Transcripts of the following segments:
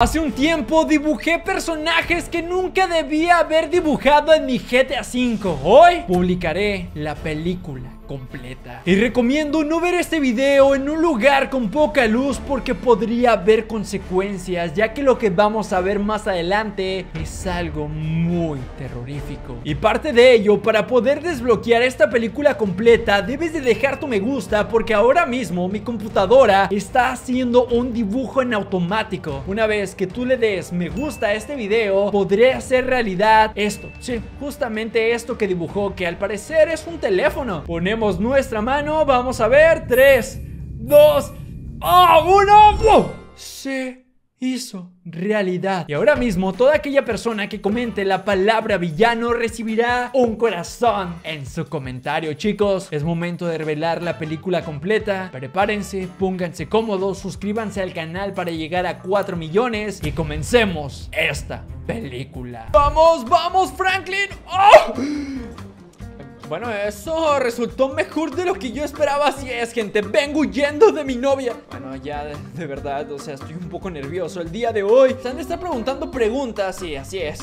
Hace un tiempo dibujé personajes que nunca debía haber dibujado en mi GTA V. Hoy publicaré la película Y recomiendo no ver este video en un lugar con poca luz porque podría haber consecuencias, ya que lo que vamos a ver más adelante es algo muy terrorífico. Y parte de ello, para poder desbloquear esta película completa, debes de dejar tu me gusta porque ahora mismo mi computadora está haciendo un dibujo en automático. Una vez que tú le des me gusta a este video, podré hacer realidad esto. Sí, justamente esto que dibujó, que al parecer es un teléfono. Ponemos nuestra mano, vamos a ver. 3, 2, ¡Oh! ¡Uno! Sí hizo realidad. Y ahora mismo toda aquella persona que comente la palabra villano recibirá un corazón en su comentario. Chicos, es momento de revelar la película completa. Prepárense, pónganse cómodos, suscríbanse al canal para llegar a 4 millones y comencemos esta película. ¡Vamos, vamos, Franklin! ¡Oh! Bueno, eso resultó mejor de lo que yo esperaba Así es, gente, vengo huyendo de mi novia. Bueno, ya, de, verdad, o sea, estoy un poco nervioso el día de hoy. Se han estar preguntando preguntas y así es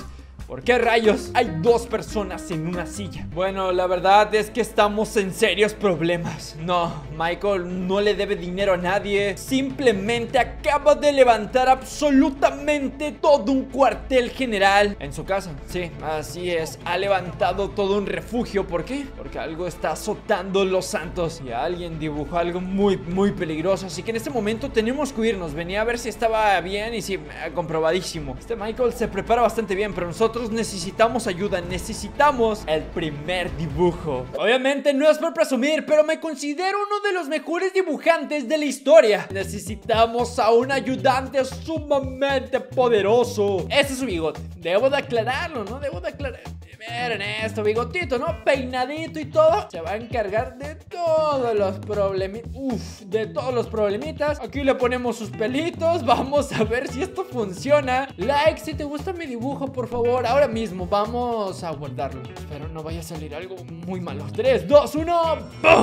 ¿Por qué rayos hay dos personas en una silla? Bueno, la verdad es que estamos en serios problemas. No, Michael no le debe dinero a nadie. Simplemente acaba de levantar absolutamente todo un cuartel general. En su casa, sí, así es. Ha levantado todo un refugio. ¿Por qué? Porque algo está azotando los santos. Y alguien dibujó algo muy, muy peligroso. Así que en este momento tenemos que irnos Venía a ver si estaba bien y sí, comprobadísimo. Este Michael se prepara bastante bien, pero nosotros necesitamos ayuda, necesitamos el primer dibujo. Obviamente no es por presumir, pero me considero uno de los mejores dibujantes de la historia. Necesitamos a un ayudante sumamente poderoso. Ese es su bigote. Debo de aclararlo, ¿no? Debo de aclarar. Miren esto, bigotito, ¿no? Peinadito y todo. Se va a encargar de todos los problemitas. Uf, de todos los problemitas. Aquí le ponemos sus pelitos. Vamos a ver si esto funciona. Like si te gusta mi dibujo, por favor. Ahora mismo vamos a guardarlo. Espero no vaya a salir algo muy malo. 3, 2, 1.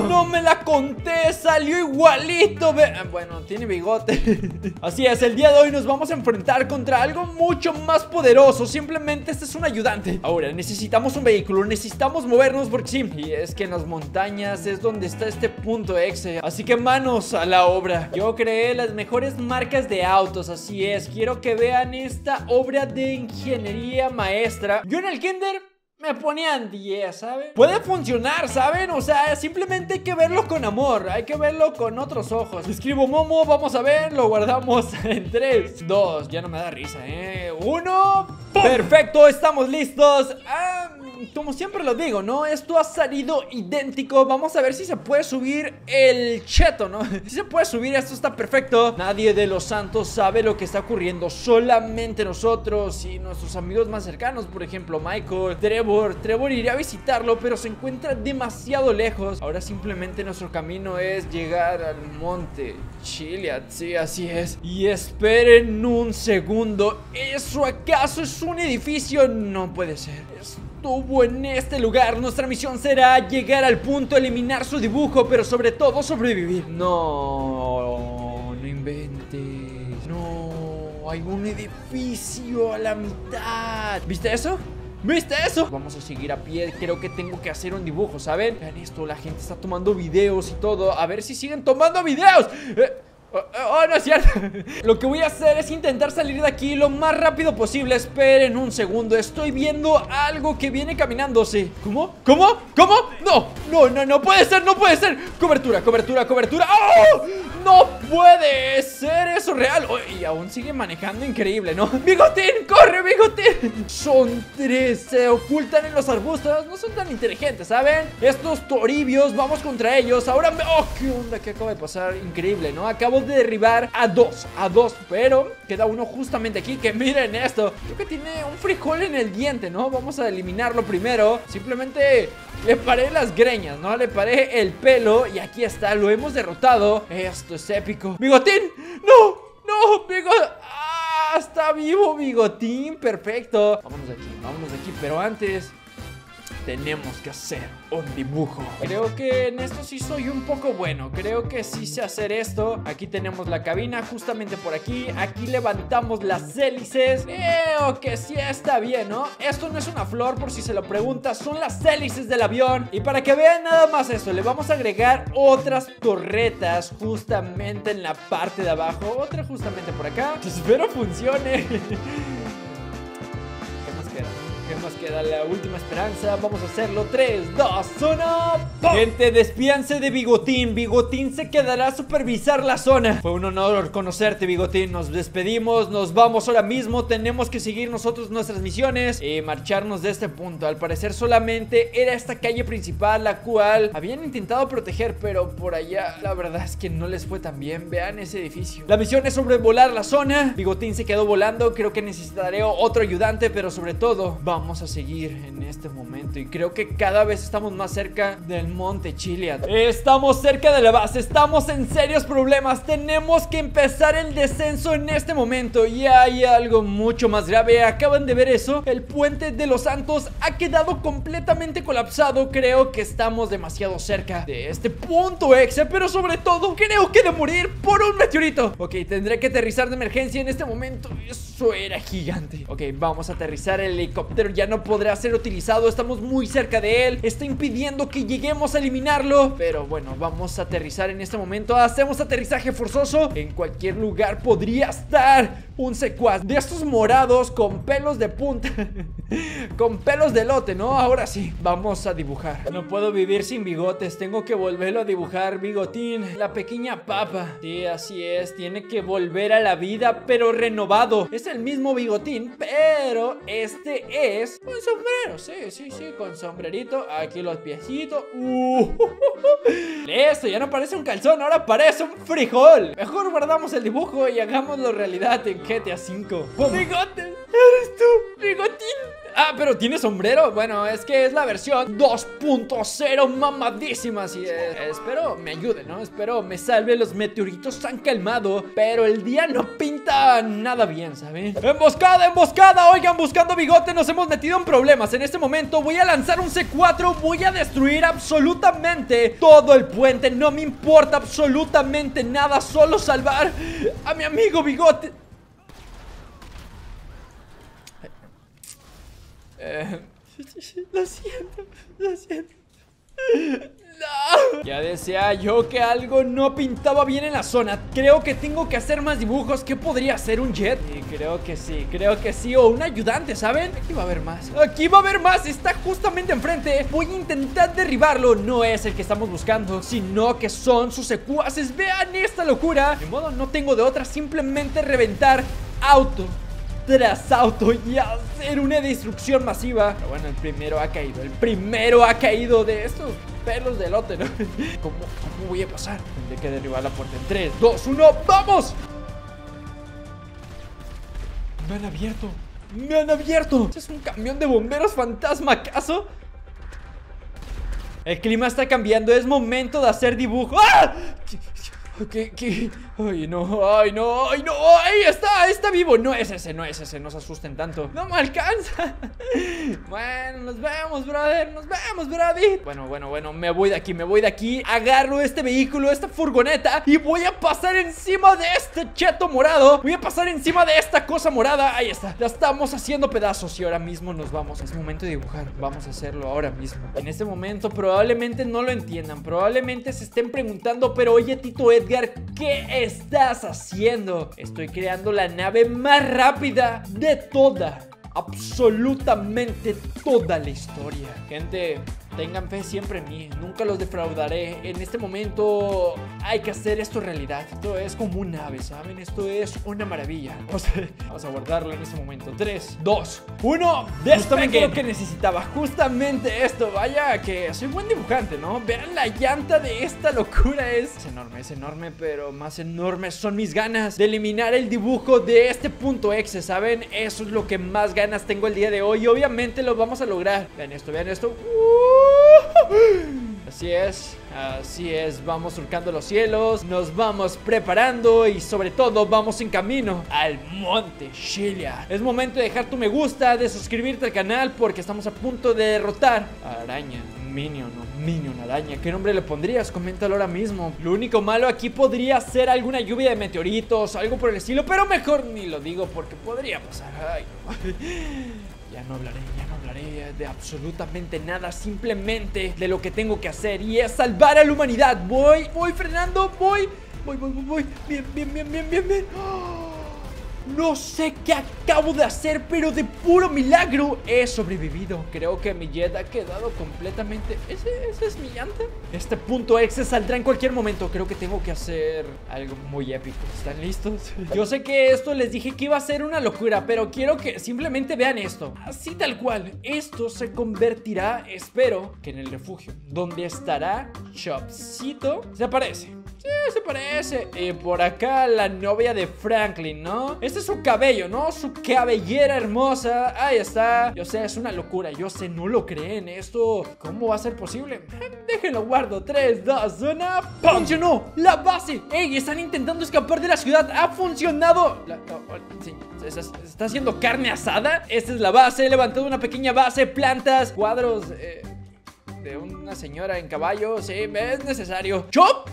No me la conté. Salió igualito. Ah, bueno, tiene bigote. Así es, el día de hoy nos vamos a enfrentar contra algo mucho más poderoso. Simplemente este es un ayudante. Ahora necesito necesitamos un vehículo, necesitamos movernos porque sí. Y es que en las montañas es donde está este punto exe. Así que manos a la obra. Yo creé las mejores marcas de autos, así es. Quiero que vean esta obra de ingeniería maestra. Yo en el kinder me ponían 10, ¿saben? Puede funcionar, ¿saben? O sea, simplemente hay que verlo con amor, hay que verlo con otros ojos. Escribo Momo, vamos a ver, lo guardamos en 3, 2, ya no me da risa, ¿eh? 1, Perfecto, estamos listos. Como siempre lo digo, ¿no? Esto ha salido idéntico. Vamos a ver si se puede subir el cheto, ¿no? Si se puede subir, esto está perfecto. Nadie de los santos sabe lo que está ocurriendo. Solamente nosotros y nuestros amigos más cercanos. Por ejemplo, Michael, Trevor. Trevor iría a visitarlo, pero se encuentra demasiado lejos. Ahora simplemente nuestro camino es llegar al monte Chiliad. Sí, así es. Y esperen un segundo. ¿Eso acaso es un edificio? No puede ser. Estuvo en este lugar. Nuestra misión será llegar al punto, eliminar su dibujo, pero sobre todo sobrevivir. No, no inventes. No, hay un edificio a la mitad. ¿Viste eso? ¿Viste eso? Vamos a seguir a pie, creo que tengo que hacer un dibujo, ¿saben? Vean esto, la gente está tomando videos y todo A ver si siguen tomando videos eh, Oh, oh, no es cierto Lo que voy a hacer es intentar salir de aquí lo más rápido posible Esperen un segundo Estoy viendo algo que viene caminando Sí ¿Cómo? ¿Cómo? ¿Cómo? No, no, no, no puede ser, no puede ser Cobertura, cobertura, cobertura ¡Oh! No puede ser eso real oh, Y aún sigue manejando increíble, ¿no? ¡Bigotín! ¡Corre, bigotín! Son tres Se ocultan en los arbustos No son tan inteligentes, ¿saben? Estos toribios Vamos contra ellos Ahora me... ¡Oh! ¿Qué onda? ¿Qué acaba de pasar? Increíble, ¿no? Acabo de derribar a dos, a dos Pero queda uno justamente aquí Que miren esto, creo que tiene un frijol en el diente, ¿no? Vamos a eliminarlo primero Simplemente le paré las greñas, ¿no? Le paré el pelo y aquí está, lo hemos derrotado Esto es épico ¡Bigotín! ¡No! ¡No! ¡Bigotín! ¡Ah! Está vivo, Bigotín, perfecto Vámonos de aquí, vámonos de aquí, pero antes tenemos que hacer un dibujo. Creo que en esto sí soy un poco bueno. Creo que sí sé hacer esto. Aquí tenemos la cabina, justamente por aquí. Aquí levantamos las hélices. Creo que sí está bien, ¿no? Esto no es una flor, por si se lo preguntas. Son las hélices del avión. Y para que vean nada más eso, le vamos a agregar otras torretas justamente en la parte de abajo. Otra justamente por acá. Espero funcione. nos queda la última esperanza. Vamos a hacerlo. 3, 2, 1. Gente, despíanse de Bigotín. Bigotín se quedará a supervisar la zona. Fue un honor conocerte, Bigotín. Nos despedimos. Nos vamos ahora mismo. Tenemos que seguir nosotros nuestras misiones y marcharnos de este punto. Al parecer, solamente era esta calle principal, la cual habían intentado proteger, pero por allá, la verdad es que no les fue tan bien. Vean ese edificio. La misión es sobrevolar la zona. Bigotín se quedó volando. Creo que necesitaré otro ayudante, pero sobre todo, vamos a seguir en este momento. Y creo que cada vez estamos más cerca del monte Chiliad Estamos cerca de la base, estamos en serios problemas. Tenemos que empezar el descenso en este momento. Y hay algo mucho más grave. Acaban de ver eso. El puente de los santos ha quedado completamente colapsado. Creo que estamos demasiado cerca de este punto exe Pero sobre todo, creo que de morir por un meteorito. Ok, tendré que aterrizar de emergencia en este momento. Eso era gigante. Ok, vamos a aterrizar el helicóptero. Ya no podrá ser utilizado Estamos muy cerca de él Está impidiendo que lleguemos a eliminarlo. Pero bueno, vamos a aterrizar en este momento Hacemos aterrizaje forzoso En cualquier lugar podría estar un secuaz de estos morados con pelos de punta Con pelos de lote, ¿no? Ahora sí, vamos a dibujar. No puedo vivir sin bigotes Tengo que volverlo a dibujar, bigotín. La pequeña papa. Sí, así es, tiene que volver a la vida Pero renovado. Es el mismo bigotín, pero este es con sombrero, sí, sí, sí, con sombrerito. Aquí los piecitos. Uh, Listo, ya no parece un calzón, ahora parece un frijol. Mejor guardamos el dibujo y hagámoslo realidad en GTA V. ¡Bigote! ¡Eres tú! ¡Bigotín! Ah, pero tiene sombrero. Bueno, es que es la versión 2.0 mamadísima. Así eh, espero me ayude, ¿no? Espero me salve. Los meteoritos han calmado. Pero el día no pinta nada bien, ¿saben? ¡Emboscada, emboscada! Oigan, buscando bigote, nos hemos metido en problemas. En este momento voy a lanzar un C4. Voy a destruir absolutamente todo el puente. No me importa absolutamente nada. Solo salvar a mi amigo bigote. Eh, lo siento, lo siento. No. Ya decía yo que algo no pintaba bien en la zona Creo que tengo que hacer más dibujos ¿Qué podría ser un jet? Y creo que sí, creo que sí O un ayudante, ¿saben? Aquí va a haber más Aquí va a haber más, está justamente enfrente Voy a intentar derribarlo No es el que estamos buscando Sino que son sus secuaces Vean esta locura De modo, no tengo de otra Simplemente reventar auto tras auto y hacer una destrucción masiva. Pero bueno, el primero ha caído. El primero ha caído de estos pelos de lote, ¿no? ¿Cómo, ¿Cómo voy a pasar? Tendré que derribar la puerta en 3, 2, 1, ¡vamos! Me han abierto. Me han abierto. ¿Es un camión de bomberos fantasma, acaso? El clima está cambiando. Es momento de hacer dibujo. ¡Ah! ¿Qué, qué? Ay, no, ay, no, ay, no Ahí está, está vivo No es ese, no es ese, no se asusten tanto. No me alcanza Bueno, nos vemos, brother Nos vemos, brother Bueno, bueno, bueno, me voy de aquí, me voy de aquí. Agarro este vehículo, esta furgoneta Y voy a pasar encima de este cheto morado. Voy a pasar encima de esta cosa morada. Ahí está, la estamos haciendo pedazos Y ahora mismo nos vamos, es momento de dibujar. Vamos a hacerlo ahora mismo. En este momento probablemente no lo entiendan Probablemente se estén preguntando Pero oye, Tito Edgar, ¿qué estás haciendo? Estoy creando la nave más rápida de toda, absolutamente toda la historia. Gente, Tengan fe siempre en mí, nunca los defraudaré. En este momento hay que hacer esto realidad. Esto es como un ave, ¿saben? Esto es una maravilla. Vamos a, guardarlo en este momento. 3, 2, 1. Justamente lo que necesitaba. Justamente esto. Vaya que soy buen dibujante, ¿no? Vean la llanta de esta locura. Es, es enorme, es enorme, pero más enormes son mis ganas de eliminar el dibujo de este punto exe, ¿saben? Eso es lo que más ganas tengo el día de hoy. Y obviamente lo vamos a lograr. Vean esto, vean esto. Uh Así es, así es, vamos surcando los cielos, nos vamos preparando y sobre todo vamos en camino al monte Shilia. Es momento de dejar tu me gusta, de suscribirte al canal porque estamos a punto de derrotar a Araña. Minion o Minion Araña, ¿qué nombre le pondrías? Coméntalo ahora mismo. Lo único malo aquí podría ser alguna lluvia de meteoritos, algo por el estilo, pero mejor ni lo digo porque podría pasar. Ay, ya no hablaré, ya no hablaré de absolutamente nada, simplemente de lo que tengo que hacer y es salvar a la humanidad. Voy, voy frenando, voy, voy, voy, voy, voy. Bien, bien, bien, bien, bien, bien. No sé qué acabo de hacer, pero de puro milagro he sobrevivido. Creo que mi jet ha quedado completamente... ¿Ese, ese es mi llanta? Este punto X saldrá en cualquier momento. Creo que tengo que hacer algo muy épico. ¿Están listos? Yo sé que esto les dije que iba a ser una locura, pero quiero que simplemente vean esto. Así tal cual. Esto se convertirá, espero, que en el refugio. Donde estará Chopsito. Se aparece. Sí, se parece. Y por acá la novia de Franklin, ¿no? Este es su cabello, ¿no? Su cabellera hermosa. Ahí está. Yo sé, es una locura. Yo sé, no lo creen. Esto, ¿cómo va a ser posible? Déjenlo guardo. 3, 2, 1. ¡Funcionó! ¡La base! ¡Ey! Están intentando escapar de la ciudad. ¡Ha funcionado! sí, ¿Está haciendo carne asada? Esta es la base. He levantado una pequeña base, plantas, cuadros. Eh, de una señora en caballo. Sí, es necesario. ¡Chop!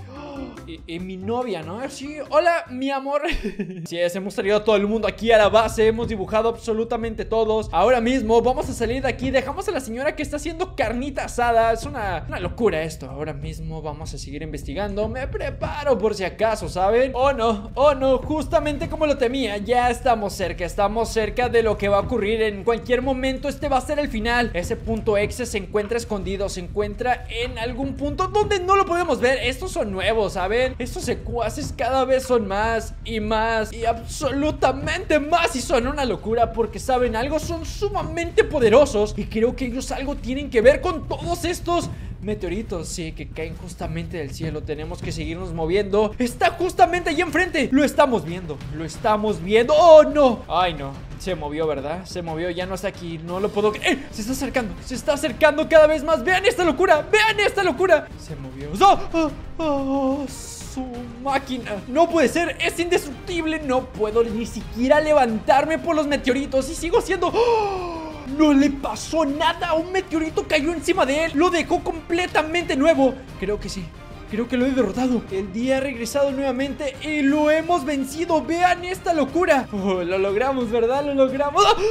Y, mi novia, ¿no? Sí, hola, mi amor. sí, es, hemos traído a todo el mundo aquí a la base, hemos dibujado absolutamente todos. Ahora mismo vamos a salir de aquí, dejamos a la señora que está haciendo carnita asada. Es una, una locura esto. Ahora mismo vamos a seguir investigando. Me preparo por si acaso, ¿saben? Oh no, oh no, justamente como lo temía, ya estamos cerca, estamos cerca de lo que va a ocurrir en cualquier momento. Este va a ser el final. Ese punto X se encuentra escondido, se encuentra en algún punto donde no lo podemos ver. Estos son nuevos, ¿saben? estos secuaces cada vez son más y más y absolutamente más y son una locura porque saben algo, son sumamente poderosos y creo que ellos algo tienen que ver con todos estos meteoritos, sí, que caen justamente del cielo. Tenemos que seguirnos moviendo. Está justamente allí enfrente. Lo estamos viendo, lo estamos viendo. ¡Oh, no! Ay, no. Se movió, ¿verdad? Se movió, ya no está aquí. No lo puedo... ¡Eh! Se está acercando, se está acercando cada vez más. ¡Vean esta locura! ¡Vean esta locura! Se movió. ¡Oh! ¡Oh! ¡Oh! su máquina. No puede ser, es indestructible. No puedo ni siquiera levantarme por los meteoritos y sigo siendo... ¡Oh! No le pasó nada, un meteorito cayó encima de él, lo dejó completamente nuevo. Creo que sí, Creo que lo he derrotado. El día ha regresado nuevamente y lo hemos vencido. Vean esta locura. Oh, lo logramos, ¿verdad? Lo logramos. ¡Ah!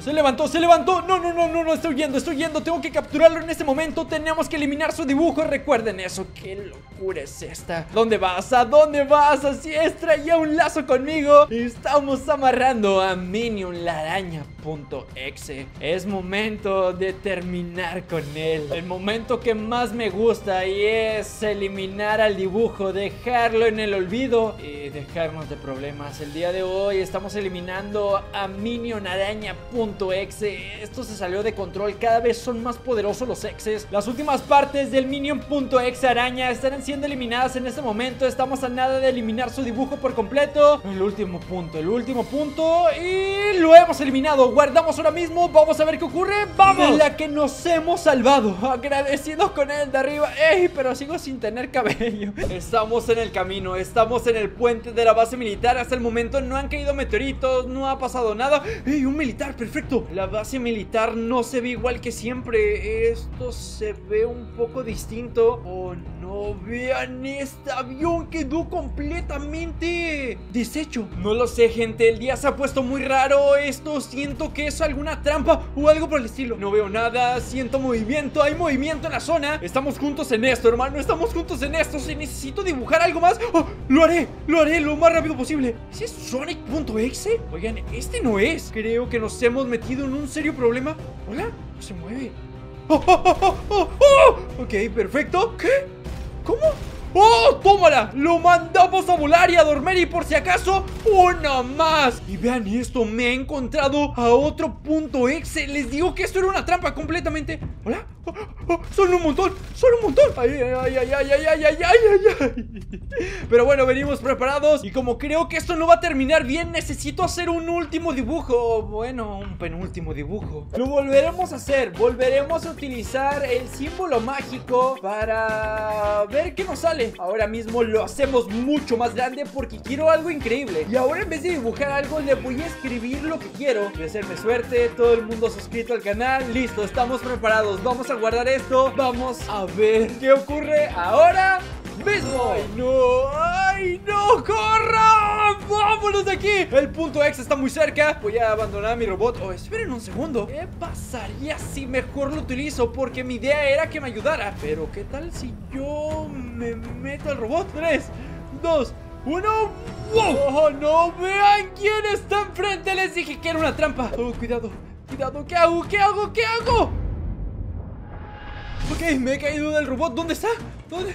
Se levantó, se levantó. No, no, no, no, no, estoy huyendo, estoy huyendo. Tengo que capturarlo en este momento. Tenemos que eliminar su dibujo, recuerden eso. Qué locura es esta. ¿Dónde vas? ¿A dónde vas? Así es, traía un lazo conmigo. Estamos amarrando a Minion la Es momento de terminar con él. El momento que más me gusta Y es eliminar al dibujo Dejarlo en el olvido Y dejarnos de problemas. El día de hoy estamos eliminando a Minion araña Minion.exe. Esto se salió de control, cada vez son más poderosos los exes. Las últimas partes del Minion.exe araña estarán siendo eliminadas en este momento. Estamos a nada de eliminar su dibujo por completo. El último punto, el último punto. Y lo hemos eliminado. Guardamos ahora mismo. Vamos a ver qué ocurre. ¡Vamos! La que nos hemos salvado. Agradecidos con él de arriba. ¡Ey! Pero sigo sin tener cabello. Estamos en el camino. Estamos en el puente de la base militar. Hasta el momento no han caído meteoritos. No ha pasado nada. ¡Ey! Un militar perfecto. La base militar no se ve igual que siempre. Esto se ve un poco distinto. Oh, vean, este avión quedó completamente deshecho. No lo sé, gente. El día se ha puesto muy raro. Esto siento que es alguna trampa o algo por el estilo. No veo nada. Siento movimiento. Hay movimiento en la zona. Estamos juntos en esto, hermano. Estamos juntos en esto. Si necesito dibujar algo más, oh, lo haré. Lo haré lo más rápido posible. ¿Ese es Sonic.exe? Oigan, este no es. Creo que nos hemos metido en un serio problema. ¿Hola? No se mueve. ¡Oh, oh, oh, oh, oh! Ok, perfecto. ¿Qué? ¿Cómo? ¡Oh! ¡Tómala! Lo mandamos a volar y a dormir y por si acaso, una más. Y vean esto, me he encontrado a otro punto exe. Les digo que esto era una trampa completamente. ¿Hola? Oh, oh, son un montón, son un montón. Ay, ay, ay, ay, ay, ay, ay, ay, ay. Pero bueno, venimos preparados. Y como creo que esto no va a terminar bien, necesito hacer un último dibujo. Bueno, un penúltimo dibujo. Lo volveremos a hacer. Volveremos a utilizar el símbolo mágico para ver qué nos sale. Ahora mismo lo hacemos mucho más grande porque quiero algo increíble. Y ahora en vez de dibujar algo, le voy a escribir lo que quiero. Hacerme suerte. Todo el mundo suscrito al canal. Listo, estamos preparados. Vamos a guardar esto. Vamos a ver qué ocurre ahora ¡Ay, no! ¡Ay, no! ¡Corra! ¡Vámonos de aquí! El punto X está muy cerca. Voy a abandonar mi robot. Oh, esperen un segundo. ¿Qué pasaría si mejor lo utilizo? Porque mi idea era que me ayudara. Pero, ¿qué tal si yo me meto al robot? Tres, dos, uno. ¡Wow! ¡Oh, no! ¡Vean quién está enfrente! Les dije que era una trampa. Oh, cuidado. Cuidado. ¿Qué hago? ¿Qué hago? ¿Qué hago? Ok, me he caído del robot. ¿Dónde está? ¿Dónde?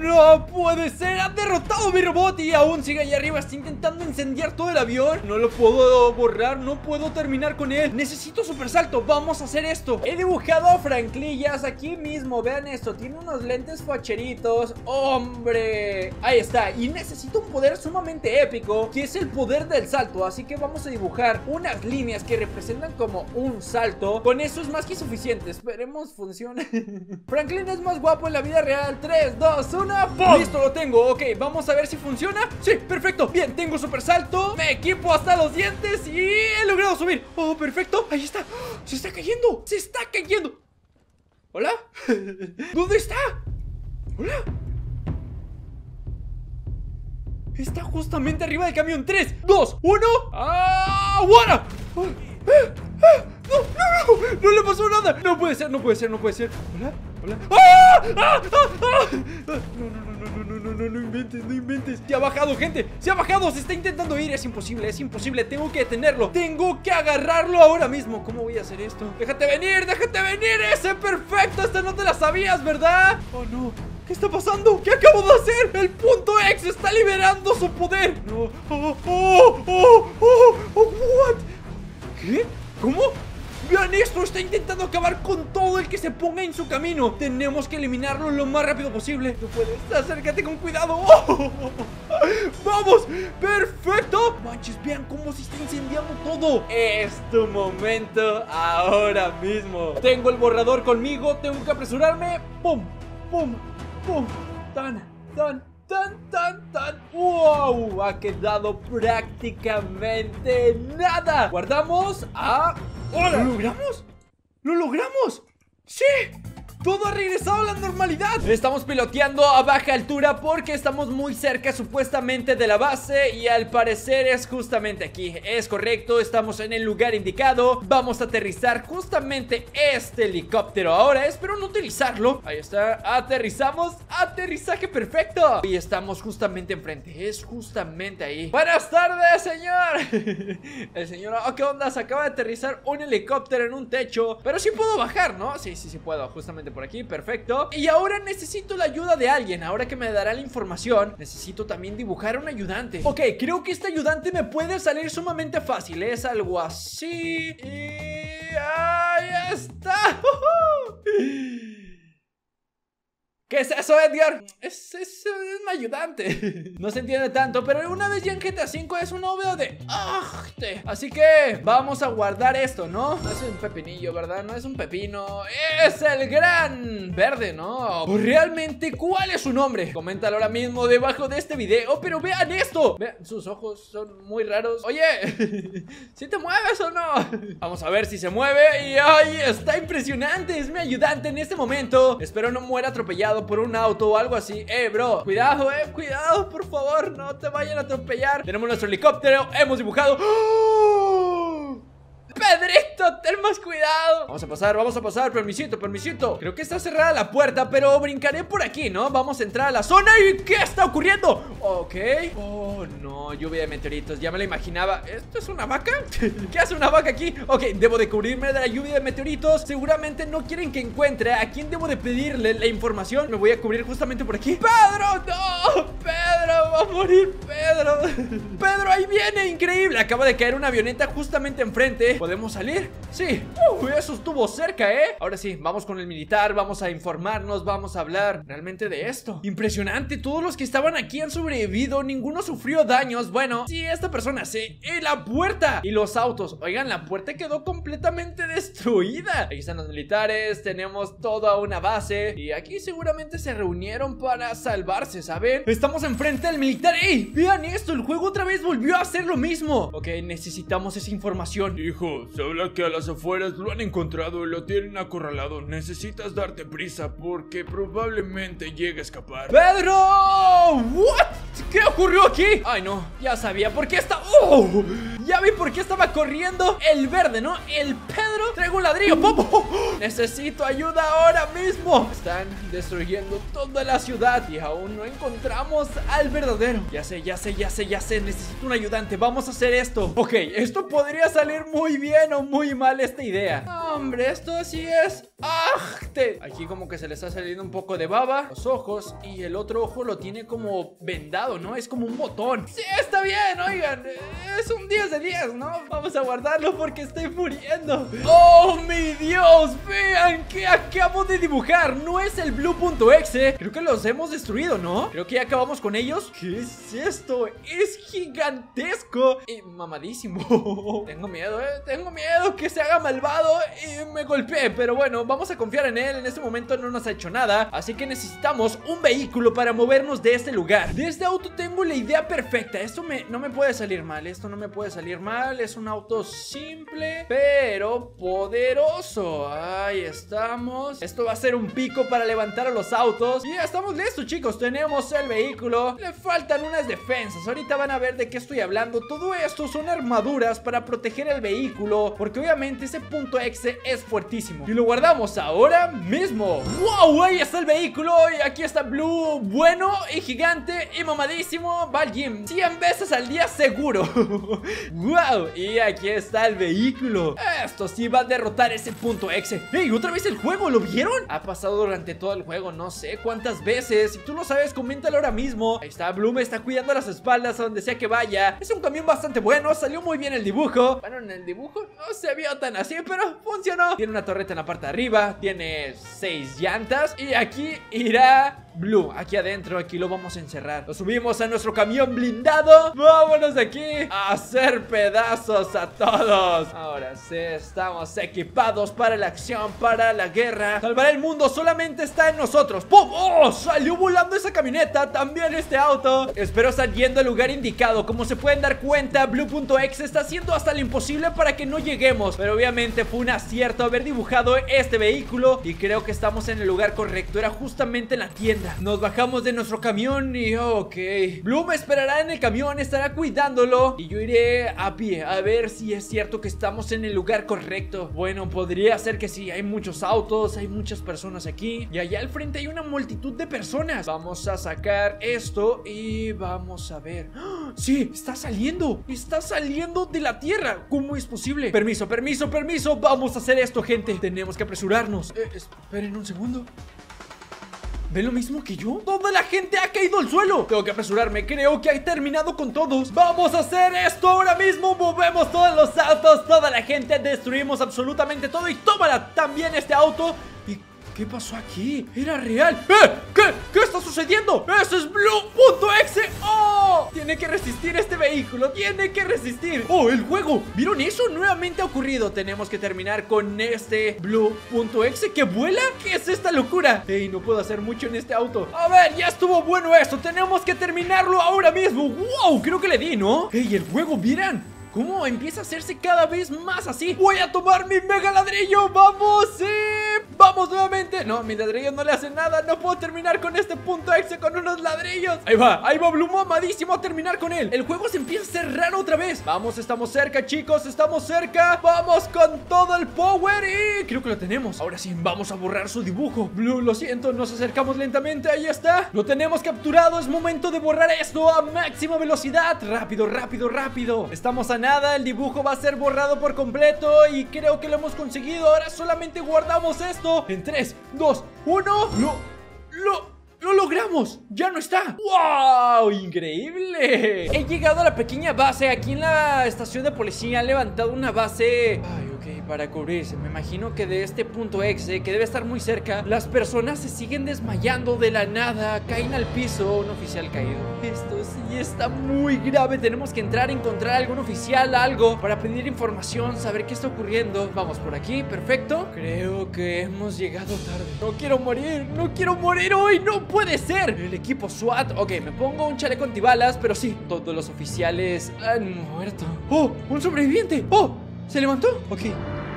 ¡No puede ser! ¡Ha derrotado mi robot! Y aún sigue ahí arriba. Está intentando incendiar todo el avión. No lo puedo borrar. No puedo terminar con él. Necesito super salto. Vamos a hacer esto. He dibujado a Franklillas aquí mismo. Vean esto. Tiene unos lentes facheritos. ¡Hombre! Ahí está. Y necesito un poder sumamente épico. Que es el poder del salto. Así que vamos a dibujar unas líneas que representan como un salto. Con eso es más que suficiente. Esperemos funcione. Franklin es más guapo en la vida real. 3, 2, 1. Listo, lo tengo. Ok, vamos a ver si funciona. Sí, perfecto. Bien, tengo super salto. Me equipo hasta los dientes y he logrado subir. Oh, perfecto. Ahí está. Se está cayendo. Se está cayendo. ¿Hola? ¿Dónde está? ¿Hola? Está justamente arriba del camión 3, 2, 1 ¡Ah! ¡Bueno! ¡No, no, no! ¡No le pasó nada! No puede ser, no puede ser, no puede ser ¿Hola? ¿Hola? ¡Ah! ¡Ah! ¡Ah! No, no, no, no, no, no, no, no inventes, no inventes Se ha bajado, gente, se ha bajado, se está intentando ir Es imposible, es imposible, tengo que detenerlo Tengo que agarrarlo ahora mismo ¿Cómo voy a hacer esto? ¡Déjate venir, déjate venir! ¡Ese perfecto! Esta no te la sabías, ¿verdad? ¡Oh, no! ¿Qué está pasando? ¿Qué acabo de hacer? El punto X está liberando su poder No, oh, oh, oh, oh, oh, what ¿Qué? ¿Cómo? Vean esto, está intentando acabar con todo el que se ponga en su camino Tenemos que eliminarlo lo más rápido posible No puedes, acércate con cuidado. ¡Vamos! ¡Perfecto! Manches, vean cómo se está incendiando todo Es tu momento ahora mismo Tengo el borrador conmigo, tengo que apresurarme ¡Pum! ¡Pum! ¡Pum! ¡Tan! ¡Tan! Tan, tan, tan ¡Wow! Ha quedado prácticamente nada Guardamos a... ¡Lo logramos! ¡Lo logramos! ¡Sí! Todo ha regresado a la normalidad. Estamos piloteando a baja altura porque estamos muy cerca supuestamente de la base Y al parecer es justamente aquí. Es correcto, estamos en el lugar indicado. Vamos a aterrizar justamente este helicóptero. Ahora espero no utilizarlo. Ahí está, aterrizamos. Aterrizaje perfecto. Y estamos justamente enfrente Es justamente ahí. Buenas tardes, señor. El señor, oh, ¿qué onda? Se acaba de aterrizar un helicóptero en un techo Pero sí puedo bajar, ¿no? Sí, sí, sí puedo, justamente por aquí, perfecto. Y ahora necesito la ayuda de alguien Ahora que me dará la información Necesito también dibujar a un ayudante. Ok, creo que este ayudante me puede salir sumamente fácil Es algo así Y... ¡Ahí está! ¿Qué es eso, Edgar? Es, es, un ayudante No se entiende tanto, pero una vez ya en GTA V es un novio de arte Así que vamos a guardar esto, ¿no? No es un pepinillo, ¿verdad? No es un pepino Es el gran verde, ¿no? Pues realmente, ¿cuál es su nombre? Coméntalo ahora mismo debajo de este video Pero vean esto Vean, sus ojos son muy raros Oye, ¿si te mueves o no? Vamos a ver si se mueve Y ¡ay! Está impresionante, es mi ayudante en este momento Espero no muera atropellado por un auto o algo así. Eh, bro, cuidado, eh, cuidado, por favor No te vayan a atropellar. Tenemos nuestro helicóptero, hemos dibujado. ¡Oh! ¡Pedrito! ten más cuidado Vamos a pasar, vamos a pasar, permisito, permisito Creo que está cerrada la puerta, pero brincaré por aquí, ¿no? Vamos a entrar a la zona y ¿qué está ocurriendo? Ok, oh no, lluvia de meteoritos, ya me lo imaginaba ¿Esto es una vaca? ¿Qué hace una vaca aquí? Ok, debo de cubrirme de la lluvia de meteoritos Seguramente no quieren que encuentre a quién debo de pedirle la información Me voy a cubrir justamente por aquí ¡Pedro! ¡No! ¡Pedro! ¡Va a morir Pedro! ¡Pedro, ahí viene! ¡Increíble! Acaba de caer una avioneta justamente enfrente ¿Podemos salir? Sí uh, Eso estuvo cerca, ¿eh? Ahora sí, vamos con el militar Vamos a informarnos, vamos a hablar realmente de esto Impresionante, todos los que estaban aquí han sobrevivido Ninguno sufrió daños Bueno, sí, esta persona sí ¡Y la puerta! Y los autos Oigan, la puerta quedó completamente destruida Aquí están los militares Tenemos toda una base Y aquí seguramente se reunieron para salvarse, ¿saben? Estamos enfrente del militar ¡Ey! Vean esto, el juego otra vez volvió a hacer lo mismo Ok, necesitamos esa información Hijo, se habla que a las afueras lo han encontrado y lo tienen acorralado Necesitas darte prisa porque probablemente llegue a escapar ¡Pedro! ¿What? ¿Qué ocurrió aquí? Ay no, ya sabía por qué está... ¡Oh! Ya vi por qué estaba corriendo el verde, ¿no? El Pedro Traigo un ladrillo ¡Popo! Necesito ayuda ahora mismo Están destruyendo toda la ciudad Y aún no encontramos al verdadero Ya sé, ya sé, ya sé, ya sé Necesito un ayudante, vamos a hacer esto Ok, esto podría salir muy bien o muy mal esta idea Hombre, esto así es ¡Ajte! Aquí como que se le está saliendo un poco de baba Los ojos Y el otro ojo lo tiene como vendado, ¿no? Es como un botón Sí, está bien, oigan Es un 10 de 10, ¿no? Vamos a guardarlo porque estoy muriendo ¡Oh, mi Dios! Vean que acabo de dibujar No es el blue.exe Creo que los hemos destruido, ¿no? Creo que ya acabamos con ellos ¿Qué es esto? Es gigantesco Y mamadísimo Tengo miedo, ¿eh? Tengo miedo que se haga malvado Y me golpee Pero bueno, vamos a confiar en él. En este momento no nos ha hecho nada Así que necesitamos un vehículo para movernos de este lugar. De este auto tengo la idea perfecta. Esto me, no me puede salir mal Esto no me puede salir mal. Es un auto simple Pero poderoso. Ahí estamos. Esto va a ser un pico para levantar a los autos. Y ya estamos listos chicos. Tenemos el vehículo. Le faltan unas defensas. Ahorita van a ver de qué estoy hablando. Todo esto son armaduras para proteger el vehículo Porque obviamente ese punto exe es fuertísimo Y lo guardamos ahora mismo ¡Wow! Ahí está el vehículo Y aquí está Blue Bueno y gigante y mamadísimo Va al gym 100 veces al día seguro ¡Wow! Y aquí está el vehículo Esto sí va a derrotar ese punto exe ¡Ey! ¿Otra vez el juego? ¿Lo vieron? Ha pasado durante todo el juego No sé cuántas veces Si tú lo sabes, coméntalo ahora mismo Ahí está Blue Me está cuidando las espaldas a donde sea que vaya Es un camión bastante bueno Salió muy bien el dibujo Bueno, en el dibujo no se vio tan así Pero funcionó. Tiene una torreta en la parte de arriba Tiene seis llantas Y aquí irá Blue, aquí adentro, aquí lo vamos a encerrar. Lo subimos a nuestro camión blindado. Vámonos de aquí a hacer pedazos a todos. Ahora sí, estamos equipados para la acción, para la guerra. Salvar el mundo solamente está en nosotros. ¡Pum! ¡Oh! Salió volando esa camioneta, también este auto. Espero estar yendo al lugar indicado. Como se pueden dar cuenta, Blue.exe está haciendo hasta lo imposible para que no lleguemos. Pero obviamente fue un acierto haber dibujado este vehículo Y creo que estamos en el lugar correcto. Era justamente en la tienda nos bajamos de nuestro camión y ok Blue me esperará en el camión, estará cuidándolo. Y yo iré a pie a ver si es cierto que estamos en el lugar correcto. Bueno, podría ser que sí, hay muchos autos, hay muchas personas aquí. Y allá al frente hay una multitud de personas. Vamos a sacar esto y vamos a ver. ¡Ah! Sí, está saliendo, está saliendo de la tierra. ¿Cómo es posible? Permiso, permiso, permiso. Vamos a hacer esto, gente. Tenemos que apresurarnos. Eh, Esperen un segundo ¿Ven lo mismo que yo? Toda la gente ha caído al suelo Tengo que apresurarme, creo que he terminado con todos. Vamos a hacer esto ahora mismo Movemos todos los autos, toda la gente Destruimos absolutamente todo Y tómala también este auto ¿Y qué pasó aquí? Era real ¡Eh! ¿Qué? ¿Qué está sucediendo? ¡Eso es Blue.exe! ¡Oh! Tiene que resistir este vehículo Tiene que resistir ¡Oh, el juego! ¿Vieron eso? Nuevamente ha ocurrido Tenemos que terminar con este Blue.exe que vuela ¿Qué es esta locura? Ey, no puedo hacer mucho en este auto A ver, ya estuvo bueno esto Tenemos que terminarlo ahora mismo ¡Wow! Creo que le di, ¿no? Ey, el juego, ¿vieran? Cómo empieza a hacerse cada vez más así. Voy a tomar mi mega ladrillo. Vamos, sí. Vamos nuevamente. No, mi ladrillo no le hace nada. No puedo terminar con este punto exe con unos ladrillos. Ahí va, ahí va Blumo amadísimo a terminar con él. El juego se empieza a hacer raro otra vez. Vamos, estamos cerca, chicos. Estamos cerca. Vamos con todo el power y creo que lo tenemos. Ahora sí, vamos a borrar su dibujo. Blue, lo siento, nos acercamos lentamente. Ahí está. Lo tenemos capturado. Es momento de borrar esto a máxima velocidad. Rápido, rápido, rápido. Estamos a nada. El dibujo va a ser borrado por completo y creo que lo hemos conseguido. Ahora solamente guardamos esto. En 3, 2, 1. Lo, lo, ¡Lo logramos! ¡Ya no está! ¡Wow! ¡Increíble! He llegado a la pequeña base Aquí en la estación de policía Han levantado una base... Ay, para cubrirse Me imagino que de este punto exe Que debe estar muy cerca Las personas se siguen desmayando de la nada Caen al piso Un oficial caído Esto sí está muy grave Tenemos que entrar, encontrar algún oficial, algo Para pedir información, saber qué está ocurriendo Vamos por aquí, perfecto Creo que hemos llegado tarde No quiero morir, no quiero morir hoy No puede ser El equipo SWAT, ok, me pongo un chaleco antibalas Pero sí, todos los oficiales han muerto ¡Oh! ¡Un sobreviviente! ¡Oh! ¿Se levantó? Ok,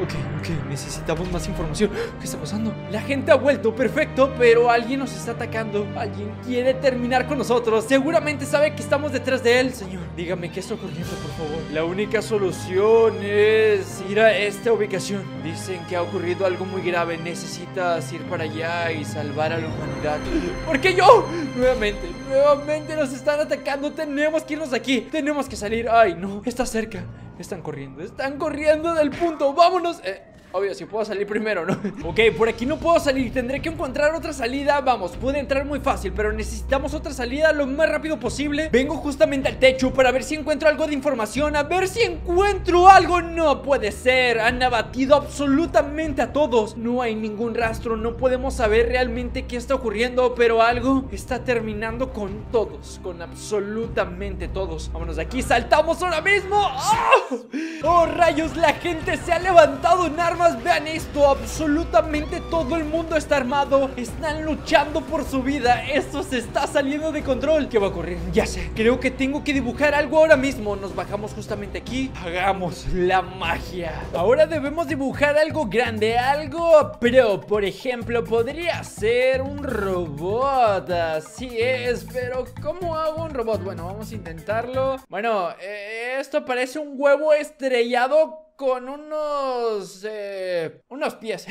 Ok, ok, necesitamos más información. ¿Qué está pasando? La gente ha vuelto, perfecto Pero alguien nos está atacando. Alguien quiere terminar con nosotros. Seguramente sabe que estamos detrás de él Señor, dígame qué está ocurriendo, por favor La única solución es ir a esta ubicación. Dicen que ha ocurrido algo muy grave. Necesitas ir para allá y salvar a la humanidad. ¿Por qué yo? Nuevamente, nuevamente nos están atacando. Tenemos que irnos de aquí. Tenemos que salir. Ay, no, está cerca están corriendo, están corriendo del punto Vámonos eh, Obvio, si puedo salir primero, ¿no? ok, por aquí no puedo salir, tendré que encontrar otra salida. Vamos, puede entrar muy fácil, pero necesitamos otra salida lo más rápido posible. Vengo justamente al techo para ver si encuentro algo de información. A ver si encuentro algo. No puede ser, han abatido absolutamente a todos. No hay ningún rastro, no podemos saber realmente qué está ocurriendo Pero algo está terminando con todos, con absolutamente todos. Vámonos de aquí, saltamos ahora mismo. ¡Oh! ¡Oh, rayos! La gente se ha levantado en armas vean esto, absolutamente todo el mundo está armado Están luchando por su vida Esto se está saliendo de control ¿Qué va a ocurrir? Ya sé, creo que tengo que dibujar algo ahora mismo Nos bajamos justamente aquí Hagamos la magia Ahora debemos dibujar algo grande Algo pero, por ejemplo Podría ser un robot Así es, pero ¿cómo hago un robot? Bueno, vamos a intentarlo Bueno, eh, esto parece un huevo estrellado con unos... Eh, unos pies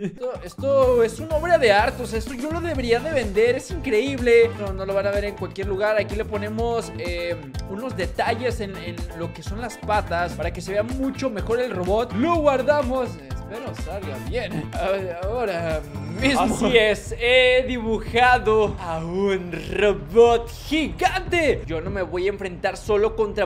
esto, es una obra de arte, o sea, esto yo lo debería de vender, es increíble No, no lo van a ver en cualquier lugar, aquí le ponemos eh, unos detalles en, en lo que son las patas Para que se vea mucho mejor el robot Lo guardamos Espero salga bien. Ahora mismo. Así es, he dibujado a un robot gigante. Yo no me voy a enfrentar solo contra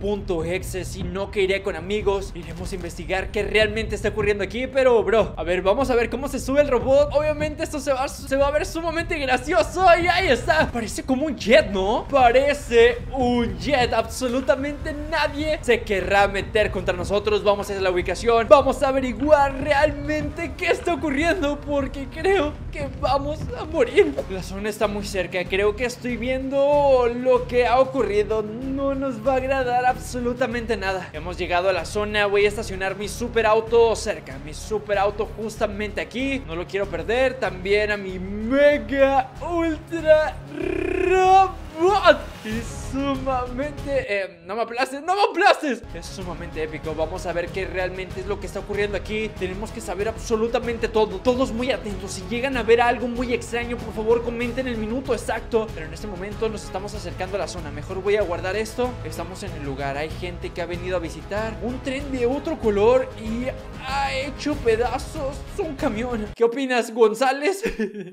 Bob.exe, sino que iré con amigos. Iremos a investigar qué realmente está ocurriendo aquí. Pero, bro, a ver, vamos a ver cómo se sube el robot. Obviamente esto se va, se va a ver sumamente gracioso. Y ahí está. Parece como un jet, ¿no? Parece un jet. Absolutamente nadie se querrá meter contra nosotros. Vamos a la ubicación. Vamos a averiguar realmente qué está ocurriendo porque creo que vamos a morir. La zona está muy cerca, creo que estoy viendo lo que ha ocurrido. No nos va a agradar absolutamente nada. Hemos llegado a la zona, voy a estacionar mi super auto cerca, mi super auto justamente aquí. No lo quiero perder. También a mi mega ultra robot. Sumamente... Eh, no me aplastes, no me aplastes. Es sumamente épico. Vamos a ver qué realmente es lo que está ocurriendo aquí. Tenemos que saber absolutamente todo. Todos muy atentos. Si llegan a ver algo muy extraño, por favor comenten el minuto exacto. Pero en este momento nos estamos acercando a la zona. Mejor voy a guardar esto. Estamos en el lugar. Hay gente que ha venido a visitar. Un tren de otro color y ha hecho pedazos un camión. ¿Qué opinas, González?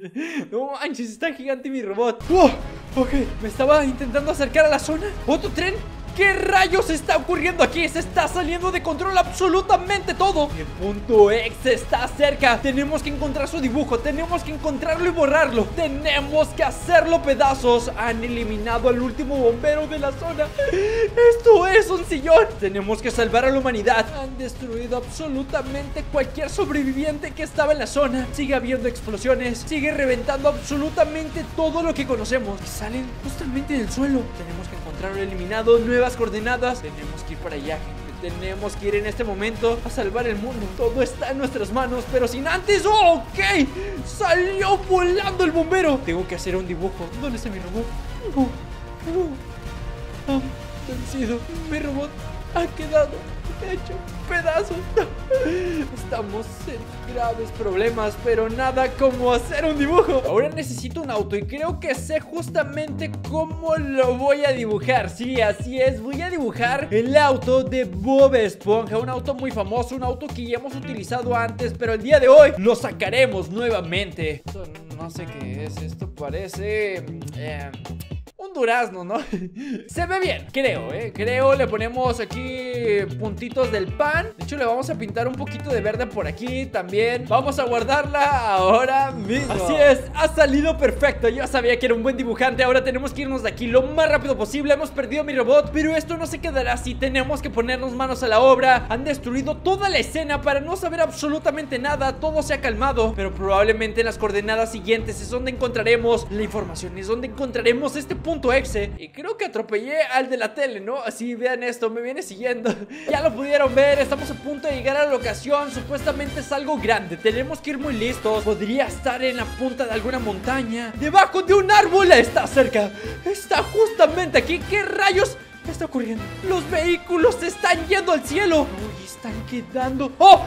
no manches, está gigante mi robot. ¡Oh! Ok, me estaba intentando acercar a la zona. ¿Otro tren? ¿Qué rayos está ocurriendo aquí? Se está saliendo de control absolutamente todo. El punto X está cerca. Tenemos que encontrar su dibujo Tenemos que encontrarlo y borrarlo. Tenemos que hacerlo pedazos. Han eliminado al último bombero de la zona. Esto es un sillón. Tenemos que salvar a la humanidad. Han destruido absolutamente cualquier sobreviviente que estaba en la zona. Sigue habiendo explosiones. Sigue reventando absolutamente todo lo que conocemos. Y salen justamente del suelo. Tenemos que encontrar encontrarlo eliminado. Nuevas coordenadas. Tenemos que ir para allá, gente. Tenemos que ir en este momento a salvar el mundo. Todo está en nuestras manos, pero sin antes. ¡Oh, ok! Salió volando el bombero. Tengo que hacer un dibujo. ¿Dónde está mi robot? Uh, uh. Ah, vencido. Mi robot ha quedado hecho pedazos. Estamos en graves problemas, pero nada como hacer un dibujo. Ahora necesito un auto y creo que sé justamente cómo lo voy a dibujar. Sí, así es, voy a dibujar el auto de Bob Esponja, un auto muy famoso, un auto que ya hemos utilizado antes, pero el día de hoy lo sacaremos nuevamente. no sé qué es, esto parece... Eh, un durazno, ¿no? Se ve bien, creo, ¿eh? Creo, le ponemos aquí puntitos del pan. De hecho, le vamos a pintar un poquito de verde por aquí también. Vamos a guardarla ahora mismo. Así es, ha salido perfecto. Yo sabía que era un buen dibujante Ahora tenemos que irnos de aquí lo más rápido posible. Hemos perdido mi robot, pero esto no se quedará así. Tenemos que ponernos manos a la obra. Han destruido toda la escena para no saber absolutamente nada. Todo se ha calmado Pero probablemente en las coordenadas siguientes es donde encontraremos la información Es donde encontraremos este punto exe Y creo que atropellé al de la tele, ¿no? Así, vean esto, me viene siguiendo Ya lo pudieron ver, estamos a punto de llegar a la locación Supuestamente es algo grande, tenemos que ir muy listos Podría estar en la punta de alguna montaña Debajo de un árbol, está cerca Está justamente aquí, ¿qué rayos? ¿Qué está ocurriendo? Los vehículos están yendo al cielo Uy, están quedando... ¡Oh!